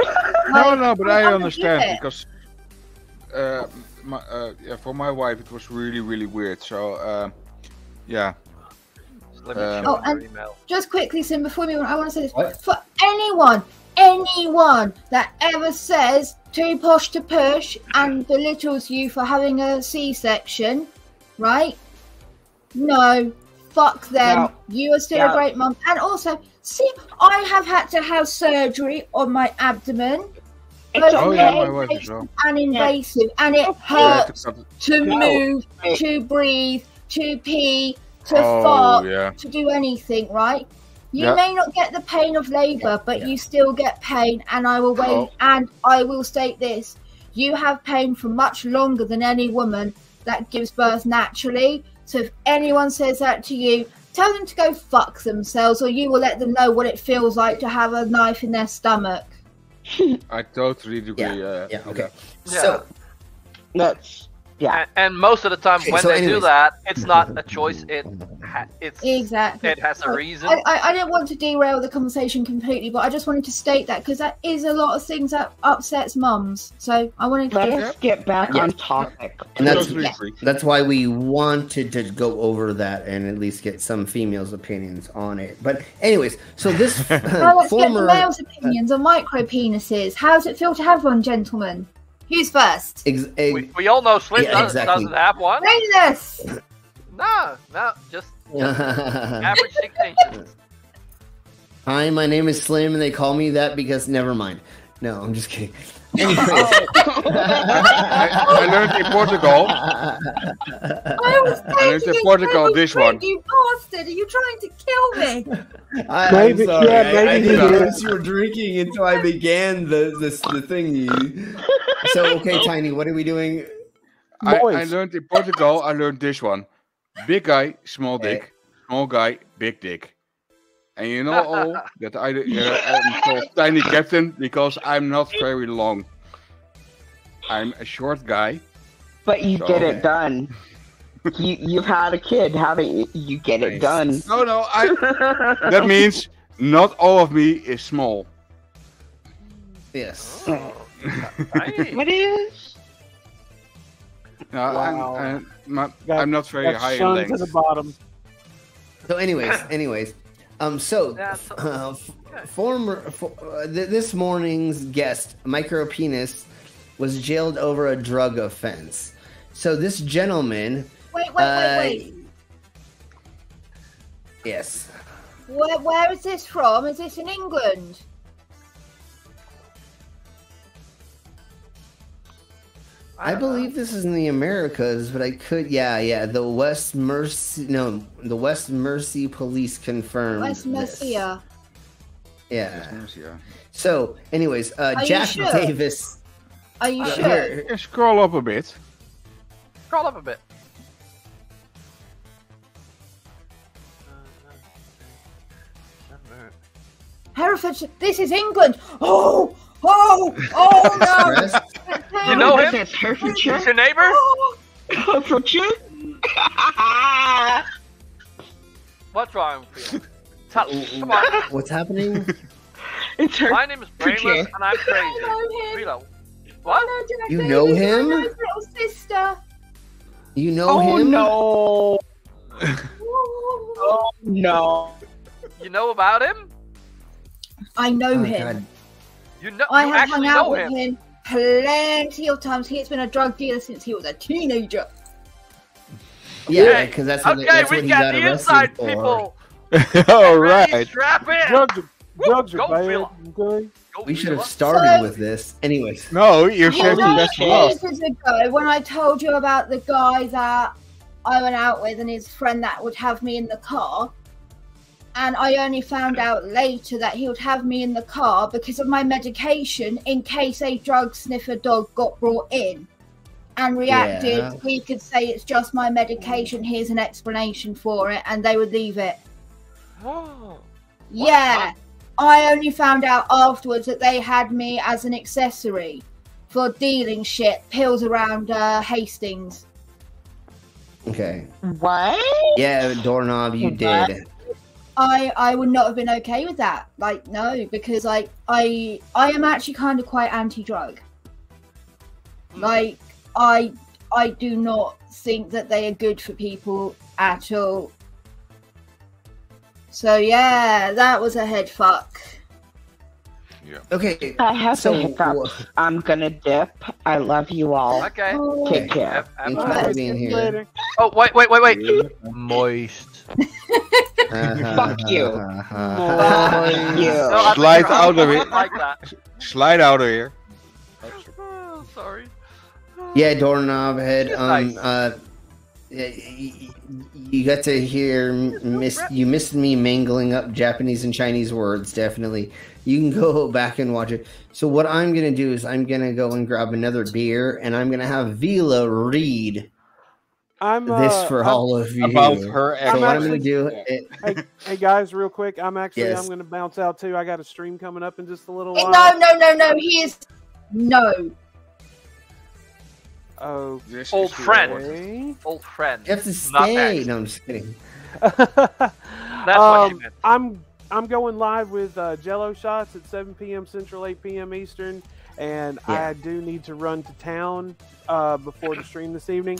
No, no, but I'm I gonna understand because uh, my, uh, yeah, for my wife it was really really weird. So uh, yeah, let me Um, Oh, and- email. just quickly, Sim, before we move on, I want to say this. What? For anyone, anyone that ever says too posh to push and belittles you for having a C section, right? No, fuck them. No. You are still Yeah. a great mum. And also, see, I have had to have surgery on my abdomen. It's both oh yeah, my non-invasive wife as well. And invasive, and it Yeah, hurts to to move, Wait. to breathe, to pee, to Oh fart, yeah, to do anything, right? You Yeah. may not get the pain of labor, but you still get pain, and I will wait. Oh. And I will state this: you have pain for much longer than any woman that gives birth naturally. So if anyone says that to you, tell them to go fuck themselves, or you will let them know what it feels like to have a knife in their stomach. I totally agree. uh, yeah, okay. that. So That's yeah. And, and most of the time, Okay, when so they do that, it's not a choice. It ha- it's Exactly. it has a reason. I, I, I don't want to derail the conversation completely, but I just wanted to state that because that is a lot of things that upsets mums. So I wanted to. Let's get back Yeah. on topic. And that's Totally agree. that's why we wanted to go over that and at least get some females' opinions on it. But anyways, so this Now let's get the former males' opinions on micro penises. How does it feel to have one, gentlemen? Who's first? ex- ex- we, we all know Slim Yeah, does, exactly. doesn't have one. Radius! No, no, just average six inches. Hi, my name is Slim, and they call me that because never mind. No, I'm just kidding. Anyways, I, I learned in Portugal. I was I learned in Portugal a this one. You bastard! Are you trying to kill me? I, Maybe- I'm sorry. yeah, I- I, maybe didn't he notice is. you were drinking until I began the this the thing. So okay, Tiny, what are we doing? I, I learned in Portugal. I learned this one: big guy, small eh. dick; small guy, big dick. And you know all that I uh, am called tiny captain because I'm not very long. I'm a short guy. But you So- get it done. You you've had a kid, haven't you? You get it done. No, no, I. that means not all of me is small. Yes. What is? No, Wow. I'm, I'm, my- Got- I'm not very got high in length. to the bottom. So, anyways, anyways, um, so uh, former for, uh, th- this morning's guest, micro penis, was jailed over a drug offense. So this gentleman, Wait, wait, uh, wait, wait. yes, Where, where is this from? Is this in England? I believe this is in the Americas, but I could, yeah, yeah. The West Mercy, no, the West Mercy Police confirmed. West this. Mercia. Yeah. Yeah. So, anyways, uh, Are Jack sure? Davis. Are you Uh, sure? here- Yeah, scroll up a bit. Scroll up a bit. Herefordshire. This is England. Oh, oh, oh no! Express? You know him? That's Herefordshire. He's your neighbor? Herefordshire. What's wrong with you? Tell, come on. What's happening? It's her. My name is Brainless and I'm crazy. I know him. Rilo. What? no, You know my him? little sister. You know Oh him? no! Oh, Oh no! You know about him? I know Oh, him. God. You know I you have hung out with him. him. Plenty of times. He has been a drug dealer since he was a teenager. Yeah, because that's what, okay, that's we what he got got the arrested inside for. people. All Ready, right. Strap in. Drugs, drugs go are bad. Okay. Go We should have started So- with this. Anyways. No, you're said know, that's for last. ages ago, when I told you about the guy that I went out with and his friend that would have me in the car, and I only found out later that he would have me in the car because of my medication in case a drug sniffer dog got brought in and reacted. Yeah. We could say it's just my medication. Here's an explanation for it, and they would leave it. Oh. Yeah. I only found out afterwards that they had me as an accessory for dealing shit, pills around uh, Hastings. Okay. What? Yeah, doorknob, you What? did. I I would not have been okay with that. Like no, because like I I am actually kind of quite anti-drug. Mm. Like I I do not think that they are good for people at all. So yeah, that was a head fuck. Yeah. Okay. I have so, the hiccups. I'm gonna dip. I love you all. Okay. Take care. Have- have Thanks fun. for being here. Oh wait, wait, wait, wait. Moist. Fuck you. Fuck you. No, Slide out of it. Like that. Slide out of here. Oh, sorry. Yeah, doorknob head. Um, nice. uh, you got to hear miss you missed me mangling up Japanese and Chinese words. Definitely, you can go back and watch it. So what I'm gonna do is I'm gonna go and grab another beer, and I'm gonna have Vila read I'm this uh, for I'm- all of you. About her So what I'm gonna actually- do? It, hey, hey guys, real quick, I'm actually Yes. I'm going to bounce out too. I got a stream coming up in just a little Eh, while. No, no, no, no. He is no. Oh, Old friend. Old friend. you have to stay. No, I'm just kidding. That's what you Um, meant. I'm I'm going live with uh, Jello shots at 7 p.m. Central, 8 p.m. Eastern, and Yeah. I do need to run to town uh, before the stream this evening.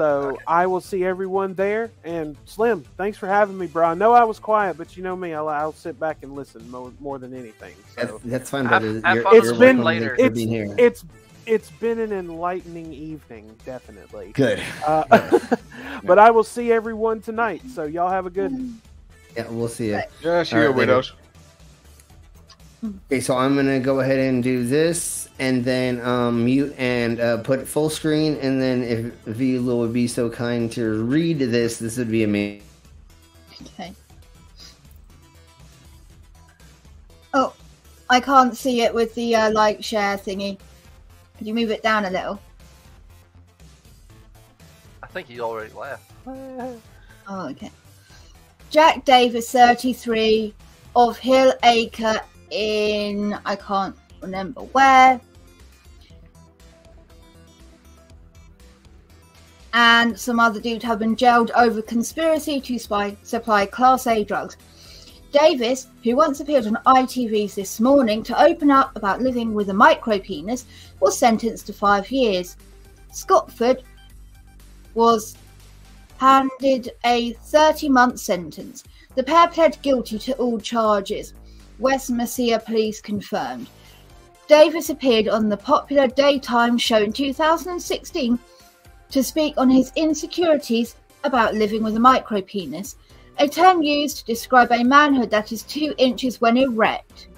So I will see everyone there. And Slim, thanks for having me, bro. I know I was quiet, but you know me, I'll, I'll sit back and listen more, more than anything. That's, So that's fine, Have- brother. have You're, fun you're it's been it welcome later. for it's being here. it's it's been an enlightening evening, definitely. Good. Uh, but I will see everyone tonight. So y'all have a good. Yeah, we'll see you. Yeah, see you, right, later. widows. Okay, so I'm gonna go ahead and do this, and then um, mute and uh, put full screen, and then if Vila would be so kind to read this, this would be amazing. Okay. Oh, I can't see it with the uh, like share thingy. Could you move it down a little? I think he already left. Oh, okay. Jack Davis, 33, of Hill Acre in, I can't remember where. And some other dude have been jailed over conspiracy to spy, supply Class A drugs. Davis, who once appeared on ITV's this morning to open up about living with a micropenis, was sentenced to five years. Scotford was handed a 30 month sentence. The pair pled guilty to all charges. West Mercia police confirmed. Davis appeared on the popular daytime show in 2016 to speak on his insecurities about living with a micropenis, a term used to describe a manhood that is two inches when erect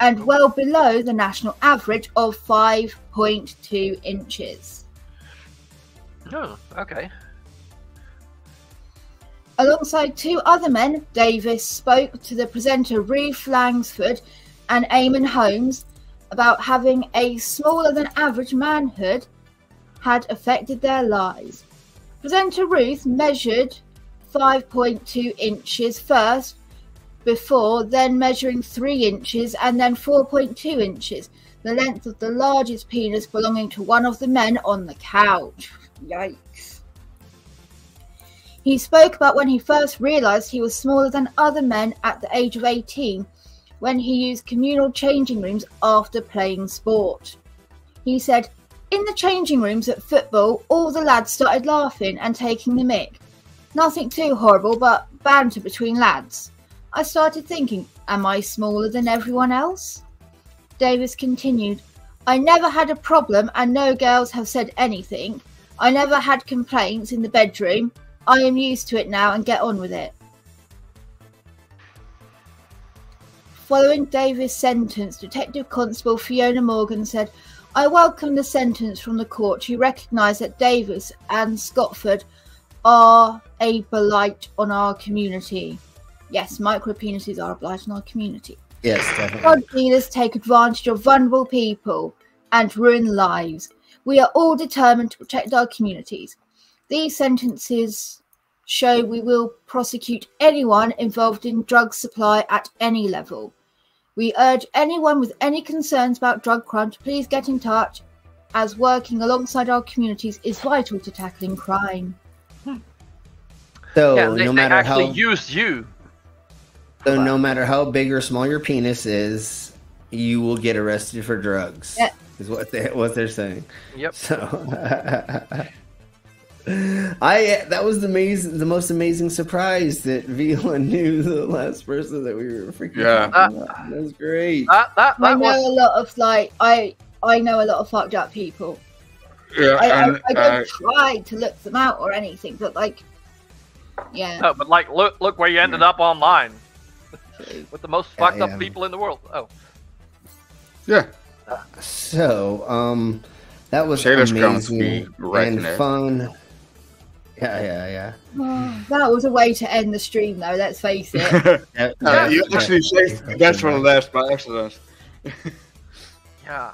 and well below the national average of 5.2 inches. Oh, okay. Alongside two other men, Davis spoke to the presenter Ruth Langsford and Eamonn Holmes about having a smaller than average manhood had affected their lives. Presenter Ruth measured 5.2 inches first, before then measuring 3 inches and then 4.2 inches, the length of the largest penis belonging to one of the men on the couch. Yikes. He spoke about when he first realised he was smaller than other men at the age of 18, when he used communal changing rooms after playing sport. He said, In the changing rooms at football, all the lads started laughing and taking the mick. Nothing too horrible, but banter between lads. I started thinking, Am I smaller than everyone else? Davis continued, I never had a problem and no girls have said anything. I never had complaints in the bedroom. I am used to it now and get on with it. Following Davis' sentence, Detective Constable Fiona Morgan said, I welcome the sentence from the court who recognise that Davis and Scotford are a blight on our community. Yes, micropenises are a blight on our community. Yes, definitely. Drug dealers take advantage of vulnerable people and ruin lives. We are all determined to protect our communities. These sentences show we will prosecute anyone involved in drug supply at any level. We urge anyone with any concerns about drug crime to please get in touch, as working alongside our communities is vital to tackling crime. So yeah, they, no they matter actually how used you. so no matter how big or small your penis is, you will get arrested for drugs. Yeah. Is what they what they're saying. Yep. So I that was the amazing the most amazing surprise that Vila knew the last person that we were freaking Yeah. talking about. That was great. That that, I know was a lot of like I I know a lot of fucked up people. Yeah, I, I, and I uh, don't try to look them out or anything, but like, yeah. no, but like look look where you ended up online with the most Yeah, fucked up yeah. people in the world. Oh, yeah, So, um, that was Sailor's amazing to be right and in there. fun. Yeah, yeah, yeah. Oh, that was a way to end the stream, though. Let's face it. Yeah, Uh, yeah, you yeah. actually saved the best for the last by accident. Yeah.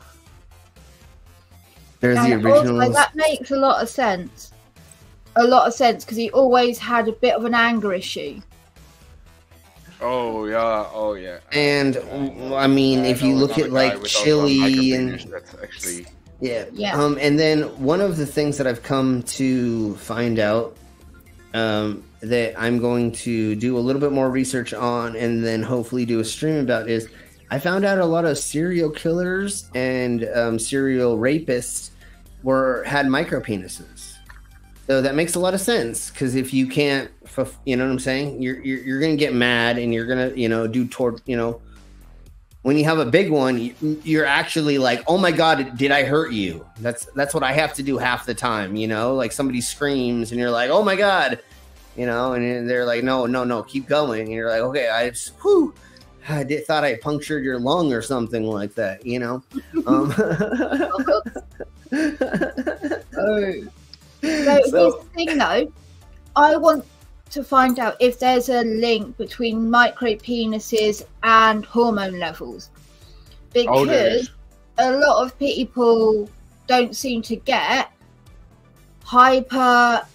There's the And also, originals. that makes a lot of sense. A lot of sense because he always had a bit of an anger issue. Oh yeah, oh yeah. And I mean, if you look at like chili and that's actually yeah, Yeah. Um, and then one of the things that I've come to find out um, that I'm going to do a little bit more research on, and then hopefully do a stream about is I found out a lot of serial killers and um, serial rapists were had micro penises. So that makes a lot of sense because if you can't, you know what I'm saying, you're, you're you're gonna get mad and you're gonna you know do toward you know when you have a big one, you- you're actually like, "Oh my god, did I hurt you?" That's that's what I have to do half the time, you know. Like somebody screams, and you're like, "Oh my god," you know, and they're like, "No, no, no, keep going," and you're like, "Okay, I just, whew, I did, thought I punctured your lung or something like that," you know. Um. So, the thing, though. I want to find out if there's a link between micro penises and hormone levels, Oh, because is. a lot of people don't seem to get hyper,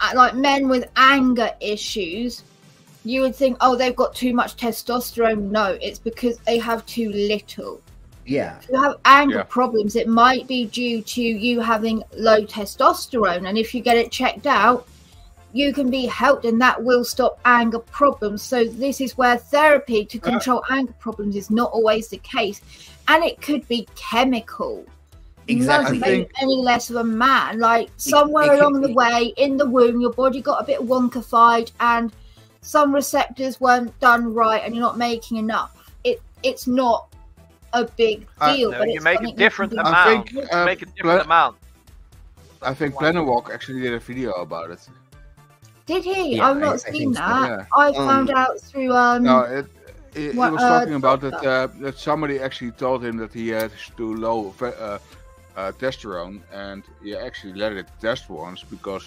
uh, like men with anger issues. You would think, oh, they've got too much testosterone. No, it's because they have too little yeah, if you have anger Yeah. problems, it might be due to you having low testosterone. And if you get it checked out, you can be helped, and that will stop anger problems. So, this is where therapy to control anger problems is not always the case. And it could be chemical. Exactly. Doesn't make any less of a man. Like somewhere it could along the be. way in the womb, your body got a bit wonkified, and some receptors weren't done right, and you're not making enough. It it's not a big Uh, deal. No, but you it's make a different. I amount. think, You uh, make a different Pla- amount. I think Plannerwalk actually did a video about it. Did he? Yeah, I've not I seen think so, that. yeah. I Um, found out through um. No, it, it, What, it was uh, talking about that uh, that somebody actually told him that he had too low uh, uh, testosterone, and he actually let it test once because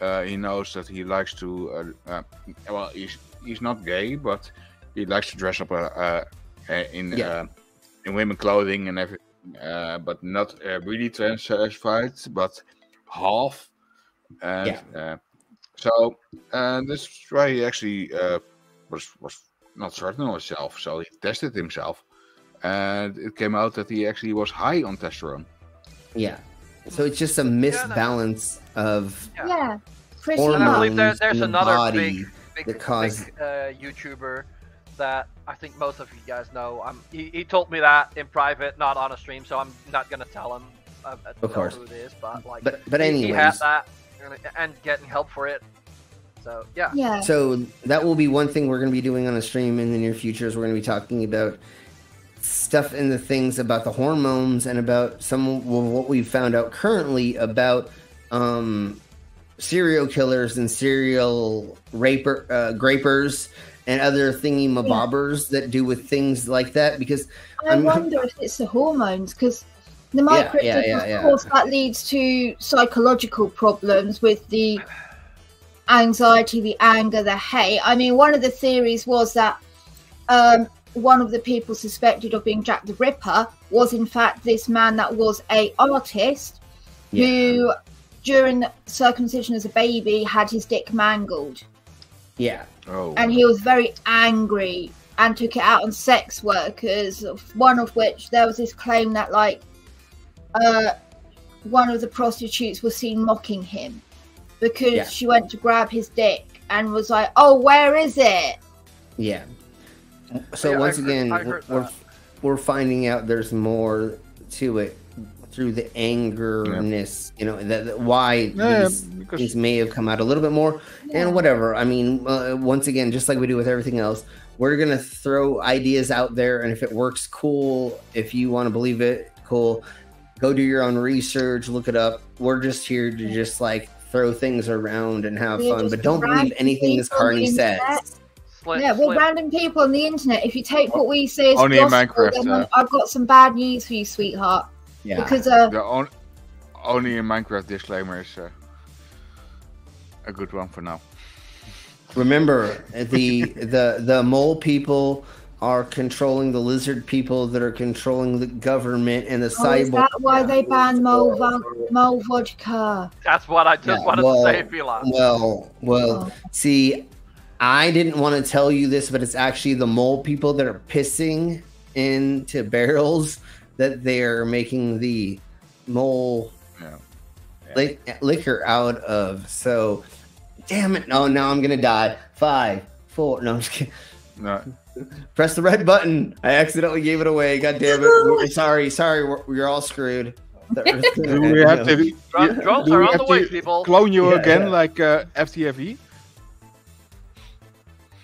uh, he knows that he likes to. Uh, uh, well, he's he's not gay, but he likes to dress up uh, uh, uh, in Yeah. uh, in women clothing and everything, uh, but not uh, really transfied, but half. And uh, so uh, that's why he actually uh, was was not certain of himself. So he tested himself, and it came out that he actually was high on testosterone. yeah. So it's just a misbalance of yeah, pretty And I believe there, there's another body big, big, cause big uh, YouTuber that I think most of you guys know. Um, he, he told me that in private, not on a stream, so I'm not gonna tell him. Uh, uh, Of know course. who it is, but like, But- but he, he had anyways. that and, and getting help for it. So yeah, Yeah. So that will be one thing we're going to be doing on a stream in the near future. Is we're going to be talking about stuff and the things about the hormones and about some of what we've found out currently about um, serial killers and serial raper uh, grapers and other thingy mabobbers that do with things like that. Because I I'm- wonder if it's the hormones because the micro, yeah, yeah, of yeah. course, that leads to psychological problems with the anxiety, the anger, the hate. I mean, one of the theories was that um, one of the people suspected of being Jack the Ripper was, in fact, this man that was a artist who, during the circumcision as a baby, had his dick mangled yeah, Oh, and he was very angry and took it out on sex workers one of which there was this claim that like uh one of the prostitutes was seen mocking him because Yeah. she went to grab his dick and was like oh where is it Yeah. So Yeah, once heard- again, I heard we're that. we're finding out there's more to it through the angerness. You know that, that why Yeah, these because- things may have come out a little bit more, Yeah. and whatever. I mean, uh, once again, just like we do with everything else, we're gonna throw ideas out there, and if it works, cool. If you want to believe it, cool. Go do your own research, look it up. We're just here to just like throw things around and have We're fun, but don't believe anything this people Carney says. internet. Yeah, we're Slim, random people on the internet. If you take what we say as Only in gospel, Minecraft, then uh, I've got some bad news for you, sweetheart. Yeah. Because uh, the on, only a Minecraft disclaimer is. Uh, a good one for now. Remember, the the the mole people are controlling the lizard people that are controlling the government and the Oh, is cyborg. that why they banned Mole, Vo- Mole Vodka? That's what I just Yeah, wanted well, to say, Vila. Well, well, oh. see, I didn't want to tell you this, but it's actually the mole people that are pissing into barrels that they're making the mole li- liquor out of. So, damn it! No, now I'm gonna die. Five, four. No, I'm just kidding. No. Press the red button. I accidentally gave it away. God damn it! We're- sorry, sorry. We're, we're all screwed. The Earth's gonna Do we have to, Drums- do drums we are on the way, people. Clone you Yeah, again yeah. like uh, FTFE?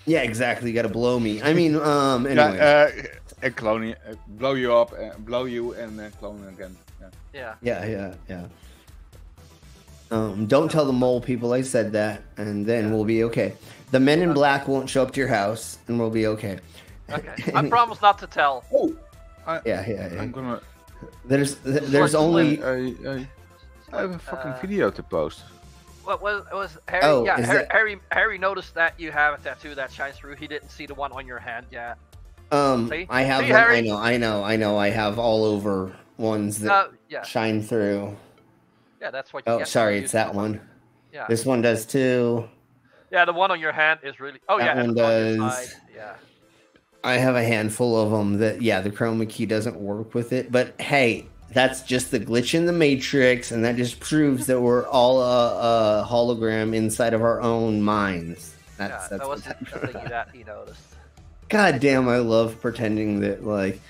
Yeah, exactly. You got to blow me. I mean, um. Anyway. Yeah, uh, and clone you, uh, blow you up, uh, blow you, and then clone again. Yeah. Yeah. Yeah, yeah, yeah. Um, don't tell the mole people I said that, and then we'll be okay. The men in black won't show up to your house, and we'll be okay. Okay. I promise not to tell. Oh. Yeah, yeah, yeah. I'm gonna. There's there's only I, I, I have a fucking Uh, video to post. What was was Harry? Oh, yeah, Harry, that- Harry. Harry noticed that you have a tattoo that shines through. He didn't see the one on your hand yet. um. See? I have. See, one- Harry? I know. I know. I know. I have all over ones that Uh, yeah. shine through. Yeah, that's what. You Oh, sorry, it's that one. Yeah. This one does too. Yeah, the one on your hand is really. Oh That yeah, and one the on does. Yeah. I have a handful of them that, yeah, the chroma key doesn't work with it. But hey, that's just the glitch in the matrix, and that just proves that we're all a, a hologram inside of our own minds. That's yeah, that's that was that- the thing that he noticed. God damn, I love pretending that like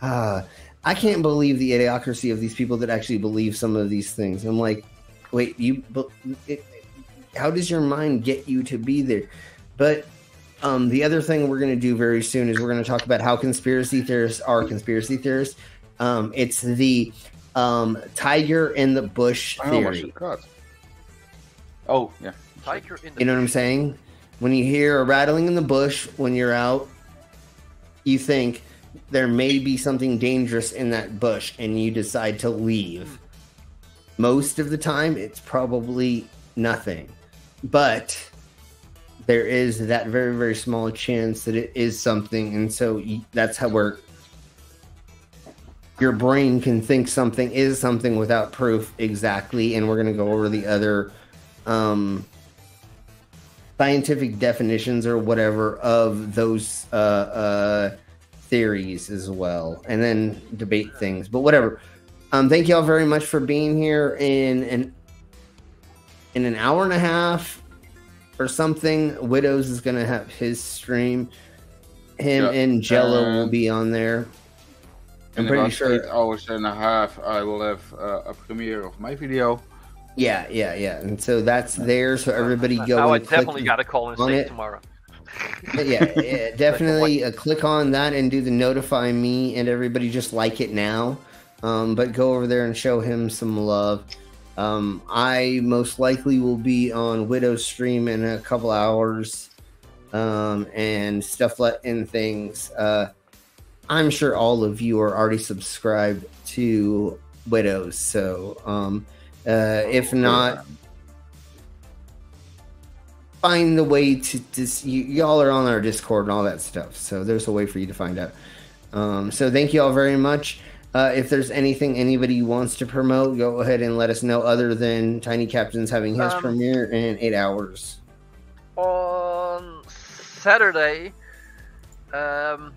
ah I can't believe the idiocracy of these people that actually believe some of these things. I'm like, wait, you it, how does your mind get you to be there? But um, the other thing we're going to do very soon is we're going to talk about how conspiracy theorists are conspiracy theorists. Um, it's the um, tiger in the bush Oh theory. god. Oh yeah. Tiger in the You know what I'm saying? When you hear a rattling in the bush when you're out, you think there may be something dangerous in that bush and you decide to leave. Most of the time, it's probably nothing. But there is that very, very small chance that it is something. And so that's how we're. Your brain can think something is something without proof exactly. And we're going to go over the other um, scientific definitions or whatever of those uh, uh, theories as well, and then debate things. But whatever. Um, thank you all very much for being here in an in an hour and a half or something. Widows is gonna have his stream. Him Yeah, and Jello will be on there. I'm In pretty about sure. eight hours and a half, I will have uh, a premiere of my video. Yeah, yeah, yeah. And so that's there. So everybody go Now I click definitely got to call and on yeah, yeah, definitely uh, click on that and do the notify me and everybody just like it now. Um, but go over there and show him some love. Um, I most likely will be on Widow's stream in a couple hours um, and stuff like and things. Uh, I'm sure all of you are already subscribed to Widows, so um, uh, if not, find the way to, s- you, y'all are on our discord and all that stuff so there's a way for you to find out. Um, so thank you all very much. Uh, if there's anything anybody wants to promote go ahead and let us know other than tiny captains having his Um, premiere in eight hours. On Saturday, um,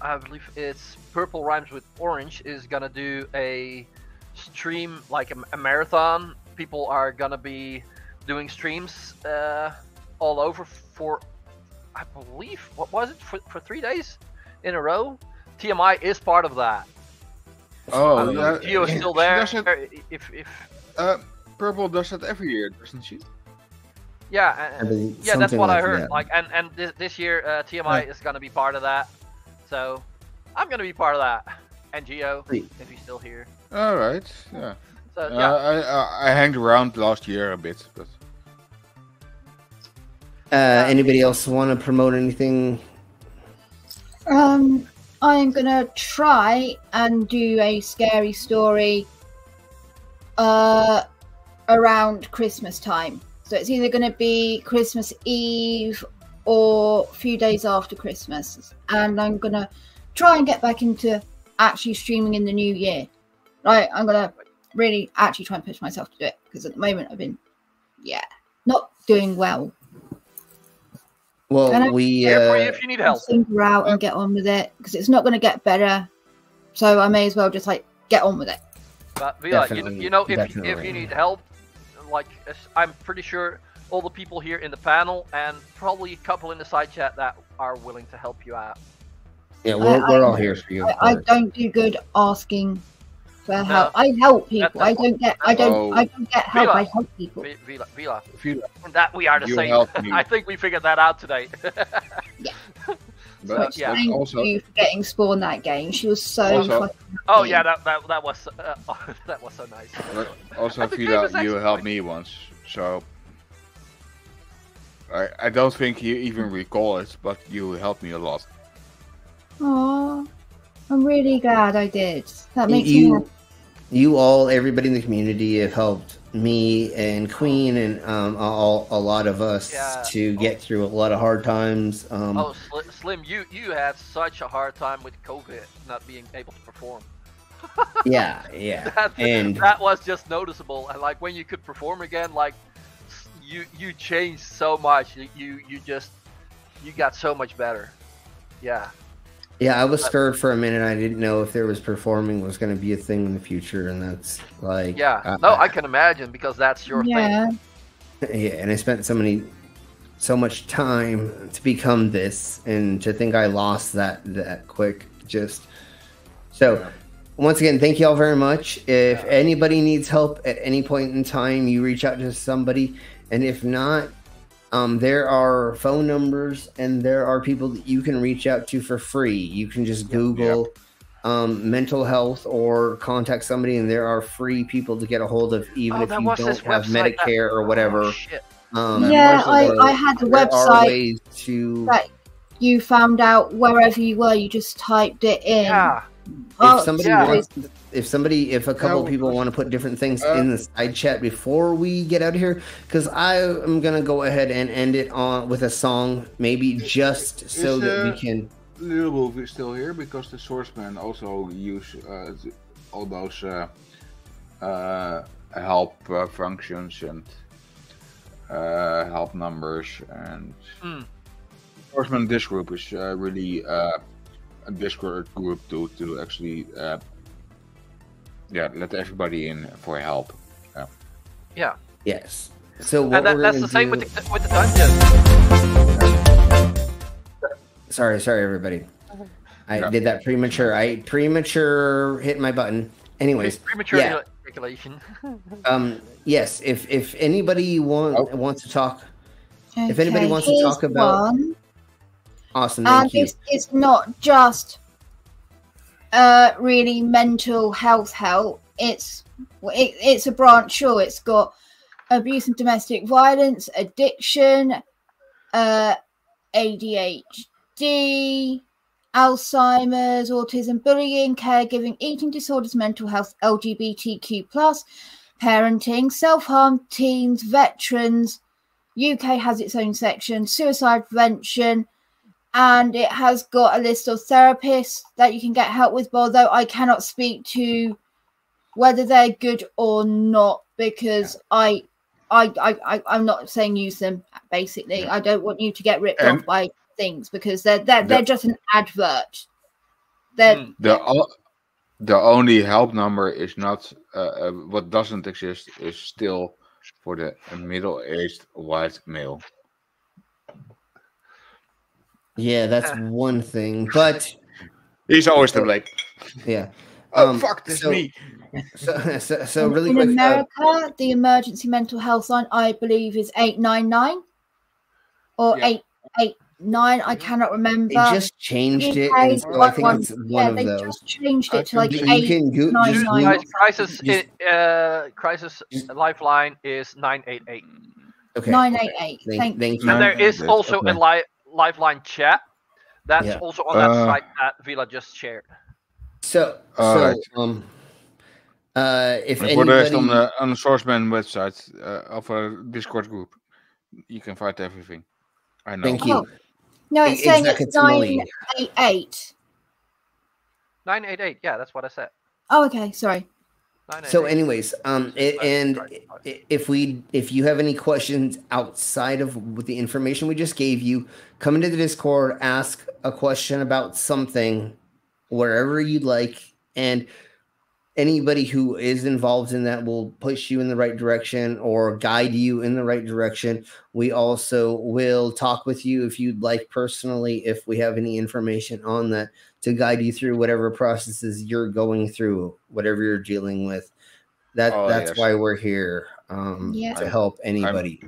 I believe it's Purple Rhymes with Orange is gonna do a stream like a, a marathon. People are gonna be doing streams uh, all over for, I believe, what was it for, for three days in a row? TMI is part of that. Oh, yeah. if Gio is still there. does it- If, if Uh, Purple does that every year, doesn't she? Yeah, I and, yeah, that's something what I heard. that. Like, and and this, this year, uh, TMI is gonna be part of that, so I'm gonna be part of that. And Geo, Sweet. if he's still here. All right. Yeah. So Uh, yeah, I, I I hanged around last year a bit, but uh, anybody else want to promote anything Um, I am gonna try and do a scary story uh around Christmas time. So it's either going to be Christmas Eve or a few days after Christmas. And I'm going to try and get back into actually streaming in the new year. Right, I'm going to really actually try and push myself to do it because at the moment I've been, yeah, not doing well. Well, And we Here for you uh, if you need help. Finger out and get on with it because it's not going to get better. So I may as well just like get on with it. But Vila, you, you know, if, if you need help, like I'm pretty sure all the people here in the panel and probably a couple in the side chat that are willing to help you out. yeah, we're, I- we're all here for you. I, I don't do good asking for help. I help people. I don't get. I don't. Oh. I don't get help. Vila. I help people. Vila, Vila, Vila, that we are the You same. I think we figured that out today. But, yeah. Thank also, you for getting spawned that game. She was so. Also- fucking oh yeah, that that, that was uh, that was so nice. but also And the game Vila, you actually helped me once, so I I don't think you even recall it, but you helped me a lot. Aw, I'm really glad I did. That makes me you, happy. You all, everybody in the community have helped me and Queen and um, all, a lot of us Yeah. to get through a lot of hard times. Um, Oh, Sli- Slim, you you had such a hard time with COVID, not being able to perform. yeah, yeah, that, and that was just noticeable. And like when you could perform again, like you you changed so much. You, you just you got so much better. Yeah. Yeah, I was scared for a minute. I didn't know if there was performing was going to be a thing in the future, and that's like Yeah. I- no, I can imagine because that's your Yeah. thing. yeah and i spent so many so much time to become this and to think i lost that that quick just so once again thank you all very much if anybody needs help at any point in time you reach out to somebody and if not um, there are phone numbers and there are people that you can reach out to for free you can just google um, mental health or contact somebody and there are free people to get a hold of even Oh, if you don't have website that- medicare or whatever Oh, um, Yeah, I- I had a there are website ways to That you found out wherever you were, you just typed it in. Yeah. Oh, if somebody yeah. wants, if somebody, if a couple Yeah, people want to put different things uh, in the side chat before we get out of here, because I am gonna go ahead and end it on with a song, maybe just so Is, that we can. Little Wolf is still here because the Swordsman also use uh, all those uh, uh, help uh, functions and uh, help numbers and Mm. Swordsman this group is uh, really uh, a Discord group to to actually uh, yeah let everybody in for help. Yeah. Yeah. Yes. So what And that, that's gonna the same with the with the dungeon. Sorry, sorry, everybody. I Yeah. did that premature. I premature hit my button. Anyways, Premature yeah. ejaculation. Um, yes. If if anybody want, wants to talk, if anybody wants to talk about, one. Awesome. and you. it's, it's not just uh really mental health help it's it, it's a branch sure it's got abuse and domestic violence addiction uh adhd alzheimer's autism bullying caregiving eating disorders mental health lgbtq plus parenting self-harm teens veterans uk has its own section suicide prevention and it has got a list of therapists that you can get help with. But although I cannot speak to whether they're good or not, because I, I, I, I, I'm not saying use them. Basically, I don't want you to get ripped And- off by things because they're they're, they're The- just an advert. They're Hmm. The o- the only help number is not uh, uh, what doesn't exist is still for the middle-aged white male. Yeah, that's one thing. But He's always the blame. yeah. Oh, Um, fuck, this so- me. So, so, so in- really in quick. uh, America, the emergency mental health line I believe is eight nine nine or Yeah. eight eight nine. I cannot remember. they just changed it, UK and 's so I think one- it's one yeah, of they those. just changed it to like But you eight can go- nine just nine. Guys, crisis Just- i- uh, crisis lifeline is nine eight eight. Okay. Nine eight eight. Thank, Thank thank you. And there is That's also a okay. Li- lifeline chat. That's Yeah. also on that Uh, site that Vila just shared. So, so Alright. um, uh, if And for the rest anybody, on the on the Sourceman website uh, of a Discord group. you can find everything. I know. Thank you. Oh. No, it's saying it's nine eight eight. 988. Yeah, that's what I said. Oh, okay. Sorry. So, anyways, um, i- and if we, if you have any questions outside of with the information we just gave you, come into the Discord, ask a question about something, wherever you'd like, and anybody who is involved in that will push you in the right direction or guide you in the right direction. We also will talk with you if you'd like personally, if we have any information on that to guide you through whatever processes you're going through, whatever you're dealing with. That Oh, that's yes. why we're here um, Yeah. to help anybody.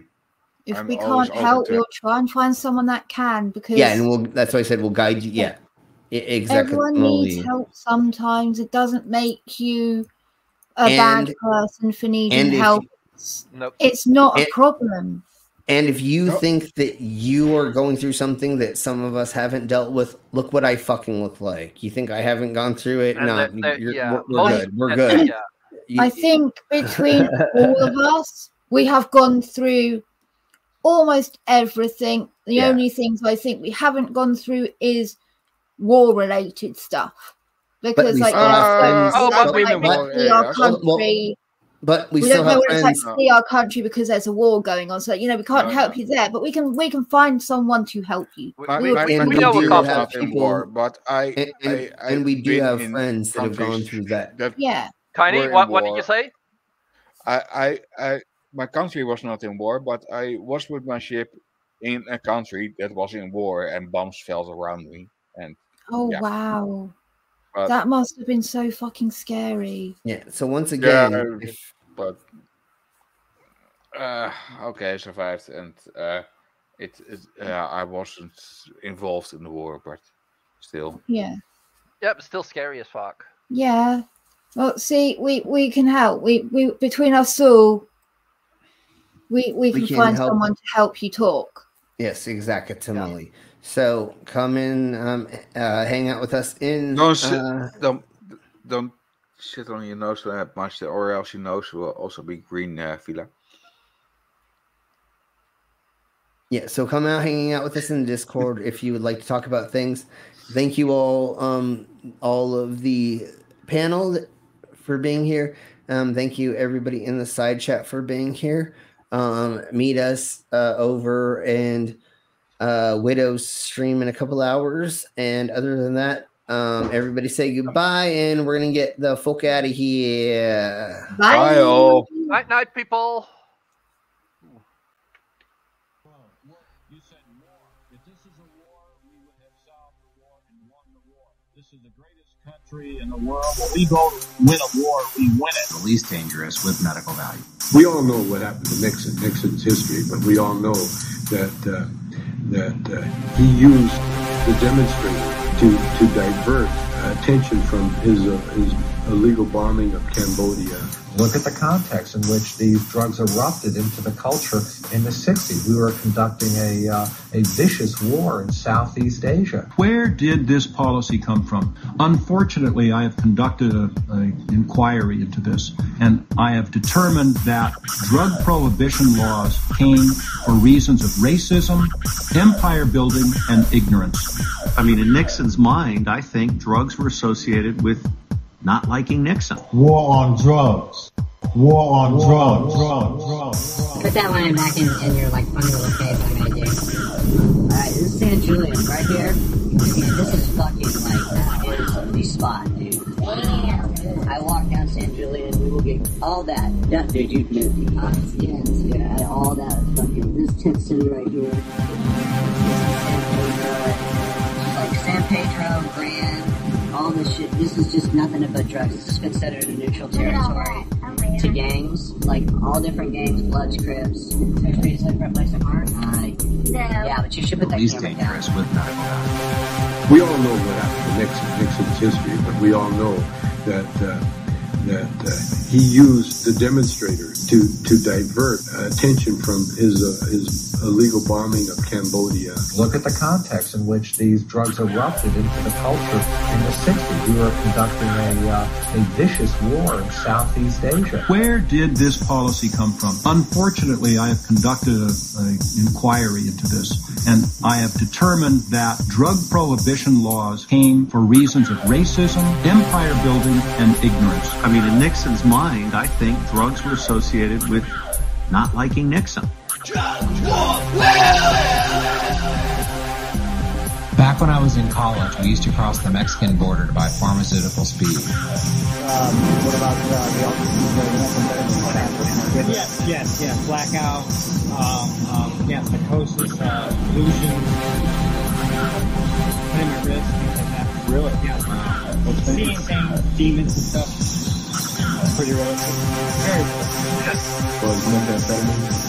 If I'm we can't help, to- we'll try and find someone that can because yeah, and we'll. That's why I said we'll guide you. Yeah, I- exactly. everyone needs help sometimes. It doesn't make you a And- bad person for needing and if help. Nope. It's not a problem. And if you think that you are going through something that some of us haven't dealt with, look what I fucking look like. You think I haven't gone through it? And No, that- that- you're, yeah, we're, we're good. We're good. yeah. You- I think between all of us, we have gone through almost everything. The Yeah. only things I think we haven't gone through is war related stuff. Because we like still have we friends- don't know Oh, what but it's we- like but- to flee our yeah, well, country. But we, We, still don't know have what it's like to see our country because there's a war going on. So you know we can't No, help no. you there, but we can we can find someone to help you. My, We my, would- my we country do was have people- war, but I, and, and, I, I and we do have friends that have gone through that. that Yeah. were Tiny, what, what did you say? I, I, I, my country was not in war, but I was with my ship in a country that was in war, and bombs fell around me. And Oh yeah, wow. But that must have been so fucking scary. Yeah. So once yeah, again, if, but uh, okay, I survived, and uh, it, it uh, I wasn't involved in the war, but still. Yeah. Yeah, but still scary as fuck. Yeah. Well, see, we we can help. We we between us all, we we We can can find help. someone to help you talk. yes, exactly. So come in, um, uh, hang out with us in. Don't sit, uh, don't don't sit on your nose that much, or else your nose will also be green, uh, Vila. Yeah, so come out hanging out with us in the Discord if you would like to talk about things. Thank you all, um, all of the panel for being here. Um, thank you everybody in the side chat for being here. Um, meet us uh, over and uh, Widow's stream in a couple hours. And other than that, um, everybody say goodbye, and we're gonna get the folk out of here. Bye. Bye, all. Night, night, people. country in the world. When we go win a war, we win it. The least dangerous with medical value. We all know what happened to Nixon, Nixon's history, but we all know that uh, that uh, he used the demonstrator to to divert attention from his uh, his illegal bombing of Cambodia. Look at the context in which these drugs erupted into the culture in the 60s. We were conducting a, uh, a vicious war in Southeast Asia. Where did this policy come from? Unfortunately, I have conducted an inquiry into this, and I have determined that drug prohibition laws came for reasons of racism, empire building, and ignorance. I mean, in Nixon's mind, I think drugs were associated with not liking Nixon. War on drugs. War on drugs. Drugs. Drugs. Put that line back in, in your like funny little face I'm gonna do. Alright, this is San Julian right here. And this is fucking like that is the spot, dude. I walk down San Julian, we will get all that. Yeah, dude, you can the pockets, yeah, yeah, all that fucking this tent city right here. This is San Pedro, like San Pedro, Grand, all this shit. This is just nothing but drugs. This is considered a neutral territory to gangs, like all different gangs, Bloods, Crips. There's streets like for a place to park. Uh, yeah, but you should put that least camera down. with medical. We all know what happened to Nixon, Nixon's history, but we all know that uh, that uh, he used the demonstrator to to divert uh, attention from his uh, his illegal bombing of Cambodia. Look at the context in which these drugs erupted into the culture in the 60s. We were conducting a, uh, a vicious war in Southeast Asia. Where did this policy come from? Unfortunately, I have conducted an inquiry into this, and I have determined that drug prohibition laws came for reasons of racism, empire building, and ignorance. I mean, in Nixon's mind, I think drugs were associated with not liking Nixon. Back when I was in college, we used to cross the Mexican border to buy pharmaceutical speed. Um, what about uh, the Yes, yes, yes. Blackout, um, um, yeah, psychosis, uh, delusions, putting my wrist, things like that. Really? Yeah. Seeing things, demons and stuff. Pretty realistic. Very Is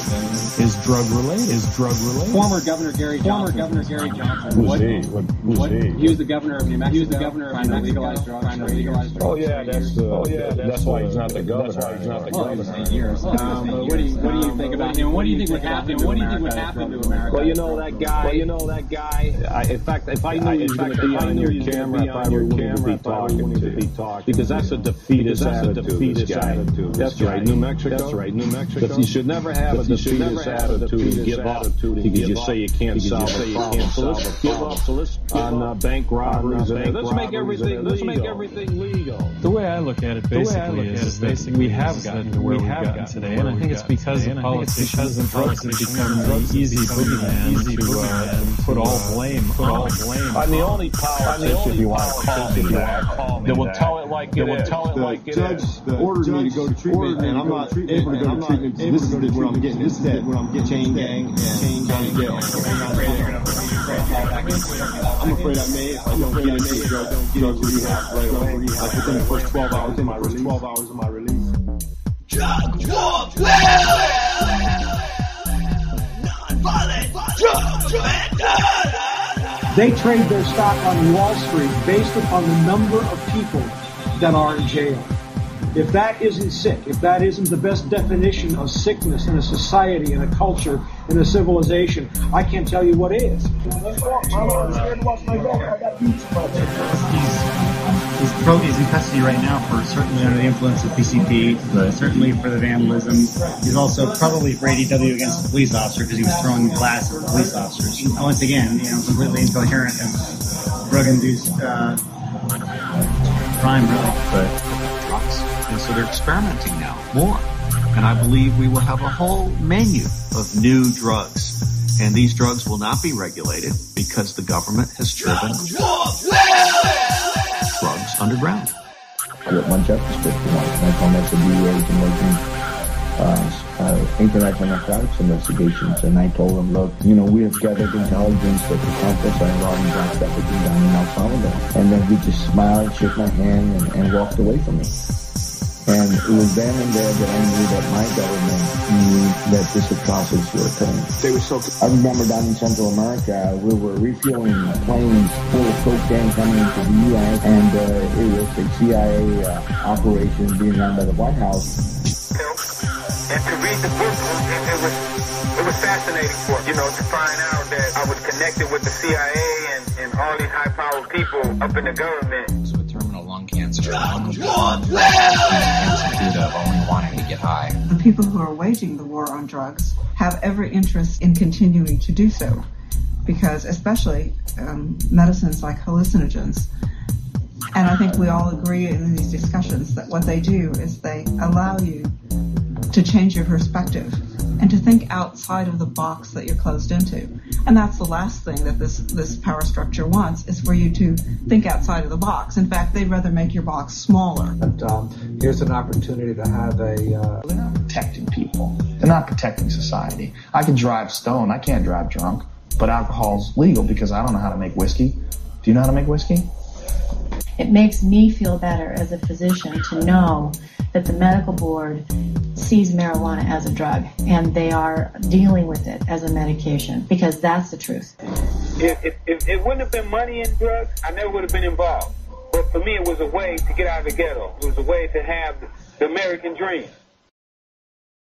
drug related? Is drug related? Former Governor Gary Johnson. Former Governor Gary Johnson. Who's What- he? What- who's what- he? He was the governor of New Mexico. He was the governor of New Mexico. Legalize drugs. Trying to legalize drugs. Oh yeah, that's the. Oh, yeah, that's, why he's not the governor. That's why he's not the Well, governor. eight years. Um, but what do you what do you think about him? What do you think would happen? What do you think would happen to America? Well, you know that guy. Well, you know that guy. I, in fact, if I knew he was going to be on your camera, I probably wouldn't be talking to be talking because that's a defeatist attitude. This guy. That's right, New Mexico. That's right, New Mexico. But you should never have a defeatist attitude and give up because you say you can't solve a problem. So let's give up. So let's on uh, bank robberies. and Let's make everything. Let's make everything legal. The way I look at it The way I basically look is that basically we have that gotten to where we we have have gotten gotten today, and I think it's because of and I think it's politicians and because drugs have become the easy drugs have become boogeyman easy to, uh, put all uh, blame put all blame I'm the only politician, if you want to call me that, that will tell it like it is. Tell it like it judge is. ordered me to go to treatment, and I'm not able to go to treatment. This is what I'm getting instead. What I'm getting chain gang and chain gang. I'm afraid I may. if I don't get into drug drug rehab right the first 12 hours of my release. 12 hours of my release. Drug They trade their stock on Wall Street based upon the number of people that are in jail. If that isn't sick, if that isn't the best definition of sickness in a society, in a culture, in a civilization, I can't tell you what is. He's, pro, he's in custody right now for certainly under the influence of PCP, but certainly for the vandalism. He's also probably for ADW against a police officer because he was throwing glass at police officers. Once again, you know, completely incoherent and drug-induced uh, crime, really. But and so they're experimenting now more. And I believe we will have a whole menu of new drugs. And these drugs will not be regulated because the government has driven drugs underground. I got my justice system once, and I told them DEA's and working uh, uh, international narcotics investigations, and I told them, look, you know, we have gathered intelligence that the Contras are involved in drug trafficking down in El Salvador. And then he just smiled, shook my hand, and, and walked away from me. And it was then and there that I knew that my government knew that this atrocities were occurring. They were so. I remember down in Central America, we were refueling planes full of cocaine coming into the U.S. and uh, it was a CIA uh, operation being run by the White House. And to read the book, it, it was it was fascinating for you know to find out that I was connected with the CIA and, and all these high powered people up in the government. Institute of only wanting to get high. The people who are waging the war on drugs have every interest in continuing to do so because, especially um, medicines like hallucinogens, and I think we all agree in these discussions that what they do is they allow you to change your perspective and to think outside of the box that you're closed into. And that's the last thing that this, this power structure wants is for you to think outside of the box. In fact, they'd rather make your box smaller. But um, here's an opportunity to have a. Uh, They're not protecting people. They're not protecting society. I can drive stone. I can't drive drunk. But alcohol's legal because I don't know how to make whiskey. Do you know how to make whiskey? It makes me feel better as a physician to know that the medical board sees marijuana as a drug and they are dealing with it as a medication because that's the truth. If, if, if it wouldn't have been money in drugs, I never would have been involved. But for me, it was a way to get out of the ghetto. It was a way to have the American dream.